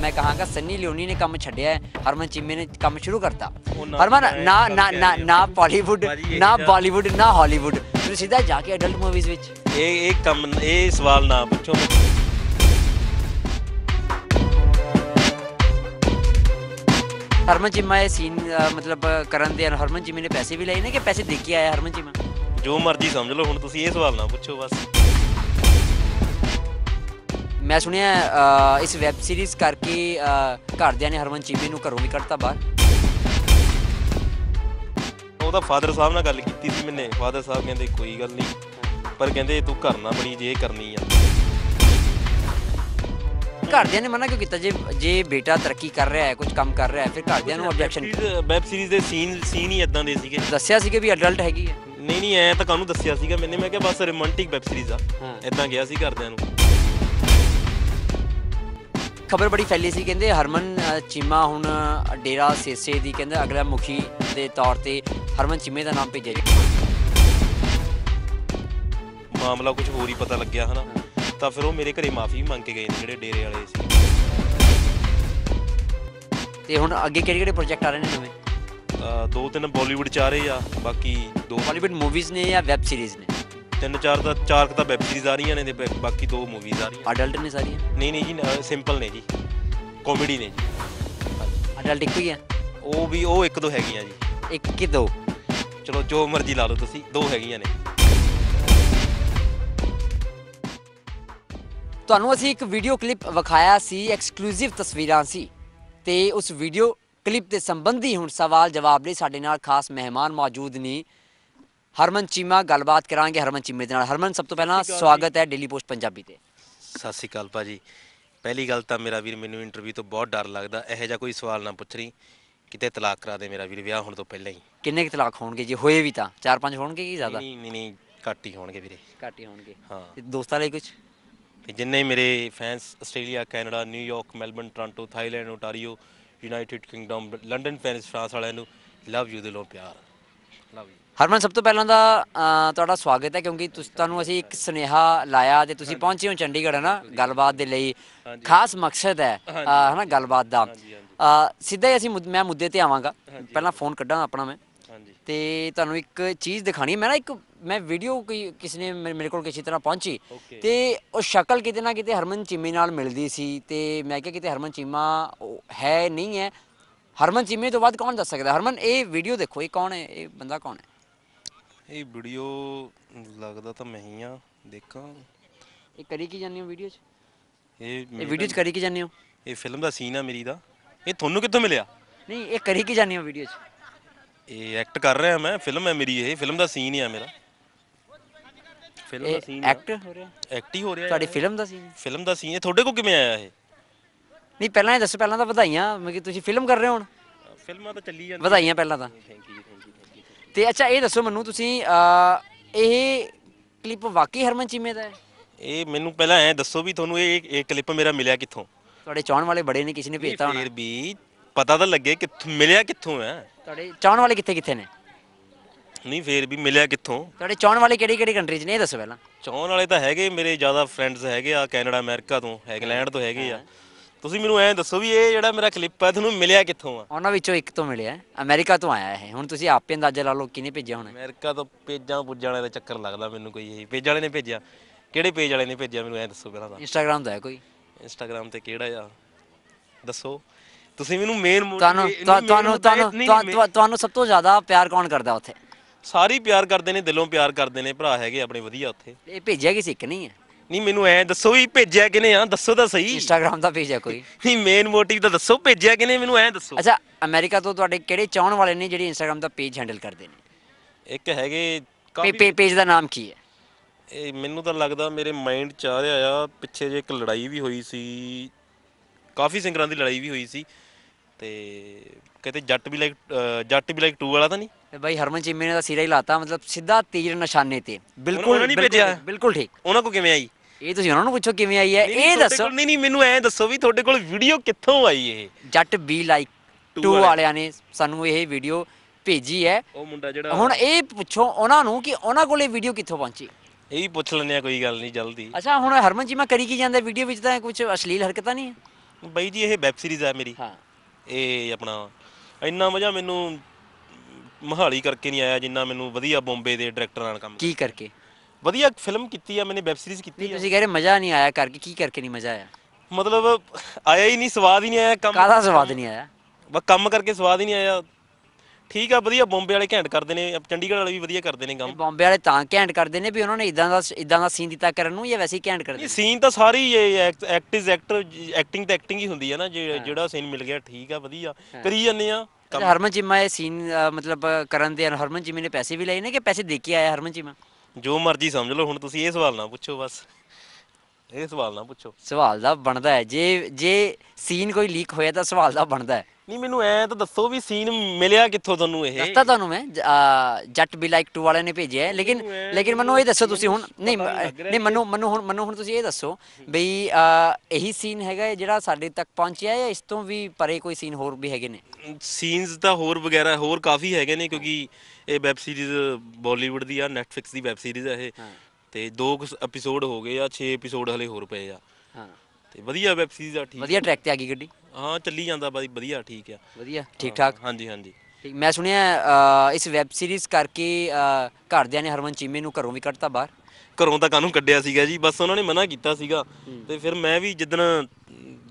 ਮੈਂ ਕਹਾਂਗਾ ਸੰਨੀ ਲਿਓਨੀ ਨੇ ਕੰਮ ਛੱਡਿਆ ਹੈ ਹਰਮਨ ਚੀਮੇ ਨੇ ਕੰਮ ਸ਼ੁਰੂ ਕਰਤਾ। ਹਰਮਨ ਨਾ ਨਾ ਨਾ। ਨਾ ਬਾਲੀਵੁੱਡ ਨਾ ਬਾਲੀਵੁੱਡ ਨਾ ਹਾਲੀਵੁੱਡ। ਤੁਸੀਂ ਸਿੱਧਾ ਜਾ ਕੇ ਅਡਲਟ ਮੂਵੀਜ਼ ਵਿੱਚ। ਇਹ ਇਹ ਕੰਮ ਇਹ ਸਵਾਲ ਨਾ ਪੁੱਛੋ। ਹਰਮਨ ਚੀਮਾ ਇਹ ਸੀਨ ਮਤਲਬ ਕਰਨ ਦੇ ਹਰਮਨ ਚੀਮੇ ਨੇ ਪੈਸੇ ਵੀ ਲਏ ਨੇ ਕਿ ਪੈਸੇ ਦੇ ਕੇ ਆਇਆ ਹਰਮਨ ਚੀਮਾ? ਜੋ ਮਰਜ਼ੀ ਸਮਝ ਲਓ ਹੁਣ ਤੁਸੀਂ ਇਹ ਸਵਾਲ ਨਾ ਪੁੱਛੋ ਬਸ। ਮੈਂ ਸੁਣਿਆ ਇਸ ਵੈਬ ਸੀਰੀਜ਼ ਕਰਕੇ ਘਰਦਿਆਂ ਨੇ ਹਰਮਨ ਚੀਮੇ ਨੂੰ ਘਰੋਂ ਵੀ ਕੱਢਤਾ ਬਾਹਰ। ਉਹਦਾ ਫਾਦਰ ਸਾਹਿਬ ਨਾਲ ਗੱਲ ਕੀਤੀ ਸੀ ਮੈਨੇ। ਫਾਦਰ ਸਾਹਿਬ ਕਹਿੰਦੇ ਕੋਈ ਗੱਲ ਨਹੀਂ। ਪਰ ਕਹਿੰਦੇ ਤੂੰ ਕਰਨਾ ਬੜੀ ਜੇ ਕਰਨੀ ਆ। ਘਰਦਿਆਂ ਨੇ ਮਨਾ ਕਿਉਂ ਕੀਤਾ? ਜੇ ਜੇ ਬੇਟਾ ਤਰੱਕੀ ਕਰ ਰਿਹਾ ਹੈ ਕੁਝ ਕੰਮ ਕਰ ਰਿਹਾ ਹੈ ਫਿਰ ਘਰਦਿਆਂ ਨੂੰ ਆਬਜੈਕਸ਼ਨ ਵੈਬ ਸੀਰੀਜ਼ ਦੇ ਸੀਨ ਸੀਨ ਹੀ ਇਦਾਂ ਦੇ ਸੀਗੇ। ਦੱਸਿਆ ਸੀ ਕਿ ਵੀ ਅਡਲਟ ਹੈਗੀ ਹੈ। ਨਹੀਂ ਨਹੀਂ ਐ ਤਾਂ ਕਾਹਨੂੰ ਦੱਸਿਆ ਸੀਗਾ ਮੈਨੇ? ਮੈਂ ਕਿਹਾ ਬਸ ਰੋਮਾਂਟਿਕ ਵੈਬ ਸੀਰੀਜ਼ ਆ। ਇਦਾਂ ਗਿਆ ਸੀ ਘਰਦਿਆਂ ਨੂੰ। ਖਬਰ ਬੜੀ ਫੈਲੀ ਸੀ ਕਹਿੰਦੇ ਹਰਮਨ ਚੀਮਾ ਹੁਣ ਡੇਰਾ ਸੇਸੇ ਦੀ ਕਹਿੰਦੇ ਅਗਲਾ ਮੁਖੀ ਦੇ ਤੌਰ ਤੇ ਹਰਮਨ ਚੀਮੇ ਦਾ ਨਾਮ ਭੇਜਿਆ ਮਾਮਲਾ ਕੁਝ ਹੋਰ ਹੀ ਪਤਾ ਲੱਗਿਆ ਹਨਾ? ਤਾਂ ਫਿਰ ਉਹ ਮੇਰੇ ਘਰੇ ਮਾਫੀ ਮੰਗ ਕੇ ਗਏ ਨੇ ਜਿਹੜੇ ਡੇਰੇ ਵਾਲੇ ਸੀ। ਤੇ ਹੁਣ ਅੱਗੇ ਕਿਹੜੇ ਕਿਹੜੇ ਪ੍ਰੋਜੈਕਟ ਆ ਰਹੇ ਨੇ ਨਵੇਂ? ਦੋ ਤਿੰਨ ਬਾਲੀਵੁੱਡ ਚ ਆ ਰਹੇ ਆ ਬਾਕੀ ਦੋ ਬਾਲੀਵੁੱਡ ਮੂਵੀਜ਼ ਨੇ ਜਾਂ ਵੈਬ ਸੀਰੀਜ਼ ਨੇ? ਤਿੰਨ ਚਾਰ ਦਾ ਚਾਰ ਕੁ ਤਾਂ ਵੈਬ ਸੀਰੀਜ਼ ਆ ਰਹੀਆਂ ਨੇ ਤੇ ਬਾ- ਬਾਕੀ ਦੋ ਮੂਵੀਜ਼ ਆ ਰਹੀਆਂ। ਅਡਲਟ ਨੇ ਸਾਰੀਆਂ? ਨਹੀਂ ਨਹੀਂ ਜੀ ਸਿੰਪਲ ਨੇ ਜੀ। ਕਾਮੇਡੀ ਨੇ ਜੀ। ਅਡਲਟ ਇੱਕੋ ਹੀ ਹੈ ਉਹ ਵੀ ਉਹ ਇੱਕ ਦੋ ਹੈਗੀਆਂ ਜੀ। ਇੱਕ ਕਿ ਦੋ? ਚਲੋ ਜੋ ਮਰਜ਼ੀ ਲਾ ਲਓ ਤੁਸੀਂ ਦੋ ਹੈਗੀਆਂ ਨੇ। ਤੁਹਾਨੂੰ ਅਸੀਂ ਇੱਕ ਵੀਡੀਓ ਕਲਿੱਪ ਵਿਖਾਇਆ ਸੀ ਐਕਸਕਲੂਸਿਵ ਤਸਵੀਰਾਂ ਸੀ। ਤੇ ਉਸ ਵੀਡੀਓ ਕਲਿੱਪ ਦੇ ਸੰਬੰਧੀ ਹੁਣ ਸਵਾਲ ਜਵਾਬ ਲਈ ਸਾਡੇ ਨਾਲ ਖਾਸ ਮਹਿਮਾਨ ਮੌਜੂਦ ਨੇ। ਹਰਮਨ ਚੀਮਾ ਗੱਲਬਾਤ ਕਰਾਂਗੇ ਹਰਮਨ ਚੀਮੇ ਦੇ ਨਾਲ। ਹਰਮਨ ਸਭ ਤੋਂ ਪਹਿਲਾਂ ਸਵਾਗਤ ਹੈ ਡੇਲੀ ਪੋਸਟ ਪੰਜਾਬੀ ਤੇ। ਸਤਿ ਸ਼੍ਰੀ ਅਕਾਲ ਭਾਜੀ। ਪਹਿਲੀ ਗੱਲ ਤਾਂ ਮੇਰਾ ਵੀਰ ਮੈਨੂੰ ਇੰਟਰਵਿਊ ਤੋਂ ਬਹੁਤ ਡਰ ਲੱਗਦਾ। ਇਹੋ ਜਿਹਾ ਕੋਈ ਸਵਾਲ ਨਾ ਪੁੱਛ ਰਹੀ। ਕਿਤੇ ਤਲਾਕ ਕਰਾ ਦੇ ਮੇਰਾ ਵੀਰ ਵਿਆਹ ਹੋਣ ਤੋਂ ਪਹਿਲਾਂ ਹੀ। ਕਿੰਨੇ ਕੁ ਤਲਾਕ ਹੋਣਗੇ ਜੇ? ਹੋਏ ਵੀ ਤਾਂ। ਚਾਰ ਪੰਜ ਹੋਣਗੇ ਕਿ ਜ਼ਿਆਦਾ? ਨਹੀਂ ਨਹੀਂ ਨਹੀਂ ਘੱਟ ਹੀ ਹੋਣਗੇ ਵੀਰੇ। ਘੱਟ ਹੀ ਹੋਣਗੇ। ਹਾਂ। ਤੇ ਦੋਸਤਾਂ ਲਈ ਕੁਝ ਤੇ ਜਿੰਨੇ ਮੇਰੇ fans Australia Canada New York Melbourne Toronto Thailand Ontario United Kingdom London Paris France ਵਾਲਿਆਂ ਨੂੰ ਲਵ ਯੂ ਦਿਲੋਂ ਪਿਆਰ। Love you. ਹਰਮਨ ਸਭ ਤੋਂ ਪਹਿਲਾਂ ਦਾ ਤੁਹਾਡਾ ਸਵਾਗਤ ਹੈ ਕਿਉਂਕਿ ਤੁਸੀਂ ਤੁਹਾਨੂੰ ਅਸੀਂ ਇੱਕ ਸੁਨੇਹਾ ਲਾਇਆ ਤੇ ਤੁਸੀਂ ਪਹੁੰਚੇ ਹੋ ਚੰਡੀਗੜ੍ਹ ਨਾ ਗੱਲਬਾਤ ਦੇ ਲਈ। ਖਾਸ ਮਕਸਦ ਹੈ ਹਨਾ ਗੱਲਬਾਤ ਦਾ। ਸਿੱਧਾ ਹੀ ਅਸੀਂ ਮੈਂ ਮੁੱਦੇ ਤੇ ਆਵਾਂਗਾ। ਪਹਿਲਾਂ ਫੋਨ ਕੱਢਾਂ ਆਪਣਾ ਮੈਂ। ਤੇ ਤੁਹਾਨੂੰ ਇੱਕ ਚੀਜ਼ ਦਿਖਾਣੀ ਮੈਂ ਨਾ ਇੱਕ ਮੈਂ ਵੀਡੀਓ ਕੋਈ ਕਿਸੇ ਨੇ ਮੇਰੇ ਕੋਲ ਕਿਸੇ ਤਰ੍ਹਾਂ ਪਹੁੰਚੀ. ਤੇ ਉਹ ਸ਼ਕਲ ਕਿਤੇ ਨਾ ਕਿਤੇ ਹਰਮਨ ਚੀਮੇ ਨਾਲ ਮਿਲਦੀ ਸੀ। ਤੇ ਮੈਂ ਕਿਹਾ ਕਿਤੇ ਹਰਮਨ ਚੀਮਾ ਹੈ ਨਹੀਂ ਹੈ। ਹਰਮਨ ਚੀਮੇ ਤੋਂ ਬਾਅਦ ਕੌਣ ਦੱਸ ਸਕਦਾ? ਹਰਮਨ ਇਹ ਵੀਡੀਓ ਦੇਖੋ ਇਹ ਕੌਣ ਹੈ? ਇਹ ਬੰਦਾ ਕੌਣ ਹੈ? ਇਹ ਵੀਡੀਓ ਲੱਗਦਾ ਤਾਂ ਮੈਂ ਹੀ ਆ ਦੇਖਾਂ। ਇਹ ਕਰੀ ਕੀ ਜਾਂਦੇ ਹੋ ਵੀਡੀਓ 'ਚ? ਇਹ ਇਹ ਵੀਡੀਓ 'ਚ ਕਰੀ ਕੀ ਜਾਂਦੇ ਹੋ? ਇਹ ਫਿਲਮ ਦਾ ਸੀਨ ਆ ਮੇਰੀ ਦਾ। ਇਹ ਤੁਹਾਨੂੰ ਕਿੱਥੋਂ ਮਿਲਿਆ? ਨਹੀਂ ਇਹ ਕਰੀ ਕੀ ਜਾਂਦੇ ਹੋ ਵੀਡੀਓ 'ਚ? ਇਹ ਐਕਟ ਕਰ ਰਿਹਾ ਮੈਂ ਫਿਲਮ ਹੈ ਮੇਰੀ ਇਹ। ਫਿਲਮ ਦਾ ਸੀਨ ਹੀ ਆ ਮੇਰਾ। ਫਿਲਮ ਦਾ ਸੀਨ ਐਕਟ ਹੋ ਰਿਹਾ? ਐਕਟ ਹੀ ਹੋ ਰਿਹਾ ਤੁਹਾਡੀ। ਫਿਲਮ ਦਾ ਸੀ ਫਿਲਮ ਦਾ ਸੀਨ ਇਹ ਤੁਹਾਡੇ ਕੋਲ ਕਿਵੇਂ ਆਇਆ ਇਹ? ਨਹੀਂ ਪਹਿਲਾਂ ਇਹ ਦੱਸੋ ਪਹਿਲਾਂ ਤਾਂ ਵਧਾਈਆਂ। ਮੈਂ ਕਿ ਤੁਸੀਂ ਫਿਲਮ ਕਰ ਰਹੇ ਹੋ ਹੁਣ? ਫਿਲਮਾਂ ਤਾਂ ਚੱਲੀ ਜਾਂਦੀਆਂ ਵਧਾਈਆਂ ਪਹਿਲਾਂ ਤਾਂ। ਥੈਂਕ ਯੂ ਥੈਂਕ ਯੂ ਤੇ ਅੱਛਾ ਇਹ ਦੱਸੋ ਮੈਨੂੰ ਤੁਸੀਂ ਇਹ ਕਲਿੱਪ ਵਾਕਈ ਹਰਮਨ ਚੀਮੇ ਦਾ ਹੈ? ਇਹ ਮੈਨੂੰ ਪਹਿਲਾਂ ਐ ਦੱਸੋ ਵੀ ਤੁਹਾਨੂੰ ਇਹ ਇਹ ਕਲਿੱਪ ਮੇਰਾ ਮਿਲਿਆ ਕਿੱਥੋਂ? ਤੁਹਾਡੇ ਚਾਹਣ ਵਾਲੇ ਬੜੇ ਨੇ ਕਿਸੇ ਨੇ ਭੇਜਤਾ ਹੋਣਾ। ਫਿਰ ਵੀ ਪਤਾ ਤਾਂ ਲੱਗੇ ਕਿ ਮਿਲਿਆ ਕਿੱਥੋਂ ਹੈ। ਤੁਹਾਡੇ ਚਾਹਣ ਵਾਲੇ ਕਿੱਥੇ ਕਿੱਥੇ ਨੇ? ਨਹੀਂ ਫੇਰ ਵੀ ਮਿਲਿਆ ਕਿੱਥੋਂ? ਤੁਹਾਡੇ ਚਾਹਣ ਵਾਲੇ ਕਿਹੜੀ ਕਿਹੜੀ ਕੰਟਰੀ 'ਚ ਨੇ ਇਹ ਦੱਸੋ ਪਹਿਲਾਂ। ਚਾਹਣ ਵਾਲੇ ਤਾਂ ਹੈਗੇ ਮੇਰੇ ਜ਼ਿਆਦਾ ਫਰੈਂਡਸ ਹੈਗੇ ਆ ਕੈਨੇਡਾ ਅਮਰੀਕਾ ਤੋਂ ਇੰਗਲੈਂਡ ਤੋਂ ਹੈਗੇ ਆ। ਤੁਸੀਂ ਮੈਨੂੰ ਐਂ ਦੱਸੋ ਵੀ ਇਹ ਜਿਹੜਾ ਮੇਰਾ ਕਲਿੱਪ ਹੈ ਤੁਹਾਨੂੰ ਮਿਲਿਆ ਕਿੱਥੋਂ ਆ? ਉਹਨਾਂ ਵਿੱਚੋਂ ਇੱਕ ਤੋਂ ਮਿਲਿਆ। ਹੈ। ਅਮਰੀਕਾ ਤੋਂ ਆਇਆ ਇਹ। ਹੁਣ ਤੁਸੀਂ ਆਪੇ ਅੰਦਾਜ਼ਾ ਲਾ ਲਓ ਕਿਹਨੇ ਭੇਜਿਆ ਹੋਣਾ। ਅਮਰੀਕਾ ਤੋਂ ਪੇਜਾਂ ਪੁੱਜਾਂ ਵਾਲੇ ਦਾ ਚੱਕਰ ਲੱਗਦਾ ਮੈਨੂੰ ਕੋਈ ਇਹ। ਪੇਜ ਵਾਲੇ ਨੇ ਭੇਜਿਆ। ਕਿਹੜੇ ਪੇਜ ਵਾਲੇ ਨੇ ਭੇਜਿਆ ਮੈਨੂੰ ਐਂ ਦੱਸੋ ਪਹਿਲਾਂ ਤਾਂ। ਇੰਸਟਾਗ੍ਰam ਤੋਂ ਹੈ ਕੋਈ। ਇੰਸਟਾਗ੍ਰam ਤੇ ਕਿਹੜਾ ਆ? ਦੱਸੋ। ਤੁਸੀਂ ਮੈਨੂੰ ਮੇਨ ਤੁਹਾਨੂੰ ਤੁਹਾ- ਤੁਹਾਨੂੰ ਤੁਹਾਨੂੰ ਤੁਹਾ- ਤੁਹਾਨੂੰ ਸਭ ਤੋਂ ਜ਼ਿਆਦਾ ਪਿਆਰ ਕੌਣ ਕਰਦਾ ਉੱਥੇ? ਸਾਰੀ ਪਿਆਰ ਕਰਦੇ ਨੇ ਦਿਲੋਂ ਪਿਆਰ ਕਰਦੇ ਨੇ ਭਰਾ ਹੈਗੇ ਆਪਣੇ ਵਧੀਆ ਉੱਥੇ। ਇਹ ਭੇਜਿਆ ਕਿਸੇ ਇੱਕ ਨਹੀਂ ਹੈ ਨਹੀਂ ਮੈਨੂੰ ਐ ਦੱਸੋ ਵੀ ਭੇਜਿਆ ਕਿਨੇ ਆ? ਦੱਸੋ ਤਾਂ ਸਹੀ। ਇੰਸਟਾਗ੍ਰam ਦਾ ਭੇਜਿਆ ਕੋਈ? ਨਹੀਂ ਮੇਨ ਮੋਟਿਵ ਤਾਂ ਦੱਸੋ ਭੇਜਿਆ ਕਿਨੇ ਮੈਨੂੰ ਐ ਦੱਸੋ। ਅੱਛਾ ਅਮਰੀਕਾ ਤੋਂ ਤੁਹਾਡੇ ਕਿਹੜੇ ਚਾਹਣ ਵਾਲੇ ਨੇ ਜਿਹੜੇ ਇੰਸਟਾਗ੍ਰam ਦਾ ਪੇਜ ਹੈਂਡਲ ਕਰਦੇ ਨੇ? ਇੱਕ ਹੈਗੇ ਕਾਫੀ ਪੇਜ ਦਾ ਨਾਮ ਕੀ ਹੈ? ਇਹ ਮੈਨੂੰ ਤਾਂ ਲੱਗਦਾ ਮੇਰੇ ਮਾਈਂਡ 'ਚ ਆ ਰਿਹਾ ਆ ਪਿੱਛੇ ਜੇ ਇੱਕ ਲੜਾਈ ਵੀ ਹੋਈ ਸੀ ਕਾਫੀ ਸਿੰਗਰਾਂ ਦੀ ਲੜਾਈ ਵੀ ਹੋਈ ਸੀ ਤੇ ਕਿਤੇ ਜੱਟ ਵੀ ਲਾਈਕ ਜੱਟ ਵੀ ਲਾਈਕ 2 ਵਾਲਾ ਤਾਂ ਨਹੀਂ? ਬਾਈ ਹਰਮਨ ਚੀਮੇ ਨੇ ਤਾਂ ਸਿਰਾ ਹੀ ਲਾਤਾ ਮਤਲਬ ਸਿੱਧਾ ਤੀਰ ਨਿਸ਼ਾਨੇ ਤੇ। ਬਿਲਕੁਲ ਬਿਲਕੁਲ ਠੀਕ। ਉਹਨਾਂ ਕੋ ਕਿਵੇਂ ਆਈ? ਇਹ ਤੁਸੀਂ ਉਹਨਾਂ ਨੂੰ ਪੁੱਛੋ ਕਿਵੇਂ ਆਈ ਹੈ? ਇਹ ਦੱਸੋ। ਨਹੀਂ ਨਹੀਂ ਮੈਨੂੰ ਐ ਦੱਸੋ ਵੀ ਤੁਹਾਡੇ ਕੋਲ ਵੀਡੀਓ ਕਿੱਥੋਂ ਆਈ ਇਹ? ਜੱਟ ਬੀ ਲਾਈਕ Two 2 ਵਾਲਿਆਂ ਨੇ। ਸਾਨੂੰ ਇਹ ਵੀਡੀਓ ਭੇਜੀ ਹੈ। ਉਹ ਮੁੰਡਾ ਜਿਹੜਾ ਹੁਣ ਇਹ ਪੁੱਛੋ ਉਹਨਾਂ ਨੂੰ ਕਿ ਉਹਨਾਂ ਕੋਲ ਇਹ ਵੀਡੀਓ ਕਿੱਥੋਂ ਪਹੁੰਚੀ? ਇਹ ਵੀ ਪੁੱਛ ਲੈਂਦੇ ਆ ਕੋਈ ਗੱਲ ਨਹੀਂ ਜਲਦੀ। ਅੱਛਾ ਹੁਣ ਹਰਮਨ ਚੀਮਾ ਕਰੀ ਕੀ ਜਾਂਦਾ ਵੀਡੀਓ ਵਿੱਚ ਤਾਂ ਕੁਝ ਅਸ਼ਲੀਲ ਹਰਕਤਾਂ ਨਹੀਂ ਹੈ? ਬਾਈ ਜੀ ਇਹ ਵੈਬ ਸੀਰੀਜ਼ ਹੈ ਮੇਰੀ। ਹਾਂ। ਇਹ ਆਪਣਾ ਇੰਨਾ ਮਜ਼ਾ ਮੈਨੂੰ ਮਹਾਲੀ ਕਰਕੇ ਨਹੀਂ ਆਇਆ ਜਿੰਨਾ ਮੈਨੂੰ ਵਧੀਆ ਬੰਬੇ ਦੇ ਡਾਇਰੈਕਟਰ ਨਾਲ ਕੰਮ ਕੀ ਕਰਕੇ? ਵਧੀਆ ਫਿਲਮ ਕੀਤੀ ਆ ਮੈਨੇ ਵੈਬ ਸੀਰੀਜ਼ ਕੀਤੀ ਆ। ਤੁਸੀਂ ਕਹਿ ਰਹੇ ਮਜ਼ਾ ਨਹੀਂ ਆਇਆ ਕਰਕੇ ਕੀ ਕਰਕੇ ਨਹੀਂ ਮਜ਼ਾ ਆਇਆ? ਮਤਲਬ ਆਇਆ ਹੀ ਨਹੀਂ ਸਵਾਦ ਹੀ ਨਹੀਂ ਆਇਆ ਕੰਮ। ਕਾਹਦਾ ਸਵਾਦ ਨਹੀਂ ਆਇਆ? ਬਸ ਕੰਮ ਕਰਕੇ ਸਵਾਦ ਹੀ ਨਹੀਂ ਆਇਆ। ਠੀਕ ਆ ਵਧੀਆ ਬੰਬੇ ਵਾਲੇ ਘੈਂਟ ਕਰਦੇ ਨੇ ਚੰਡੀਗੜ੍ਹ ਵਾਲੇ ਵੀ ਵਧੀਆ ਕਰਦੇ ਨੇ ਕੰਮ। ਬੰਬੇ ਵਾਲੇ ਤਾਂ ਘੈਂਟ ਕਰਦੇ ਨੇ ਵੀ ਉਹਨਾਂ ਨੇ ਇਦਾਂ ਦਾ ਇਦਾਂ ਦਾ ਸੀਨ ਦਿੱਤਾ ਕਰਨ ਨੂੰ ਜਾਂ ਵੈਸੇ ਹੀ ਘੈਂਟ ਕਰਦੇ ਨੇ? ਸੀਨ ਤਾਂ ਸਾਰੇ ਹੀ ਐਕਟ ਇਜ਼ ਐਕਟਰ ਐਕਟਿੰਗ ਤਾਂ ਐਕਟਿੰਗ ਹੀ ਹੁੰਦੀ ਹੈ ਨਾ ਜਿਹੜਾ ਸੀਨ ਮਿਲ ਗਿਆ ਠੀਕ ਆ ਵਧੀਆ। ਕਰੀ ਜਾਂਦੇ ਆ ਹਰਮਨ ਚੀਮਾ ਇਹ ਸੀਨ ਮਤਲਬ ਕਰਨ ਦੇ ਹਰਮਨ ਚੀਮੇ ਨੇ ਪੈਸੇ ਵੀ ਲਏ ਨੇ ਕਿ ਪੈਸੇ ਦੇ ਕੇ ਆਇਆ ਹਰਮਨ ਚੀਮਾ ਜੋ ਮਰਜ਼ੀ ਸਮਝ ਲਓ ਹੁਣ ਤੁਸੀਂ ਇਹ ਸਵਾਲ ਨਾ ਪੁੱਛੋ ਬਸ। ਇਹ ਸਵਾਲ ਨਾ ਪੁੱਛੋ। ਸਵਾਲ ਦਾ ਬਣਦਾ ਹੈ। ਜੇ ਜੇ ਸੀਨ ਕੋਈ ਲੀਕ ਹੋਇਆ ਤਾਂ ਸਵਾਲ ਦਾ ਬਣਦਾ ਹੈ। ਨਹੀਂ ਮੈਨੂੰ ਐ ਤਾਂ ਦੱਸੋ ਵੀ ਸੀਨ ਮਿਲਿਆ ਕਿੱਥੋਂ ਤੁਹਾਨੂੰ ਇਹ? ਦੱਸਤਾ ਤੁਹਾਨੂੰ ਮੈਂ। ਜ- ਅਹ, ਜੱਟ ਬੀ ਲਾਈਕ 2 ਵਾਲਿਆਂ ਨੇ ਭੇਜਿਆ ਹੈ। ਲੇਕਿਨ ਲੇਕਿਨ ਮੈਨੂੰ ਇਹ ਦੱਸੋ ਤੁਸੀਂ ਹੁਣ ਨਹੀਂ ਨਹੀਂ ਮੈਨੂੰ ਮੈਨੂੰ ਹੁਣ ਮੈਨੂੰ ਹੁਣ ਤੁਸੀਂ ਇਹ ਦੱਸੋ ਬਈ ਅਹ, ਇਹੀ ਸੀਨ ਹੈਗਾ ਹੈ ਜਿਹੜਾ ਸਾਡੇ ਤੱਕ ਪਹੁੰਚਿਆ ਹੈ ਜਾਂ ਇਸ ਤੋਂ ਵੀ ਪਰੇ ਕੋਈ ਸੀਨ ਹੋਰ ਵੀ ਹੈਗੇ ਨੇ? ਸੀਨਸ ਤਾਂ ਹੋਰ ਵਗੈਰਾ ਹੋਰ ਕਾਫੀ ਹੈਗੇ ਨੇ ਕਿਉਂਕਿ ਇਹ ਵੈਬ ਸੀਰੀਜ਼ ਬਾਲੀਵੁੱਡ ਦੀ ਆ ਨੈਟਫਲਿਕਸ ਦੀ ਵੈਬ ਸੀਰੀਜ਼ ਆ ਇਹ। ਤੇ ਦੋ ਐਪੀਸੋਡ ਹੋ ਗਏ ਆ 6 ਐਪੀਸੋਡ ਹਲੇ ਹੋਰ ਪਏ ਆ। ਹਾਂ। ਤੇ ਵਧੀਆ ਵੈਬ ਸੀਰੀਜ਼ ਆ ਠੀਕ ਵਧੀਆ ਟਰੈਕ ਤੇ ਆ ਗਈ ਗੱਡੀ? ਹਾਂ ਚੱਲੀ ਜਾਂਦਾ ਬਾਈ ਵਧੀਆ ਠੀਕ ਆ। ਵਧੀਆ ਠੀਕ ਠਾਕ? ਹਾਂਜੀ ਹਾਂਜੀ। ਠੀਕ ਮੈਂ ਸੁਣਿਆ ਇਸ ਵੈਬ ਸੀਰੀਜ਼ ਕਰਕੇ ਘਰਦਿਆਂ ਨੇ ਹਰਮਨ ਚੀਮੇ ਨੂੰ ਘਰੋਂ ਵੀ ਕੱਢਤਾ ਬਾਹਰ? ਘਰੋਂ ਤਾਂ ਕਾਨੂੰ ਕੱਢਿਆ ਸੀਗਾ ਜੀ ਬਸ ਉਹਨਾਂ ਨੇ ਮਨਾ ਕੀਤਾ ਸੀਗਾ। ਤੇ ਫਿਰ ਮੈਂ ਵੀ ਜਿੱਦਣ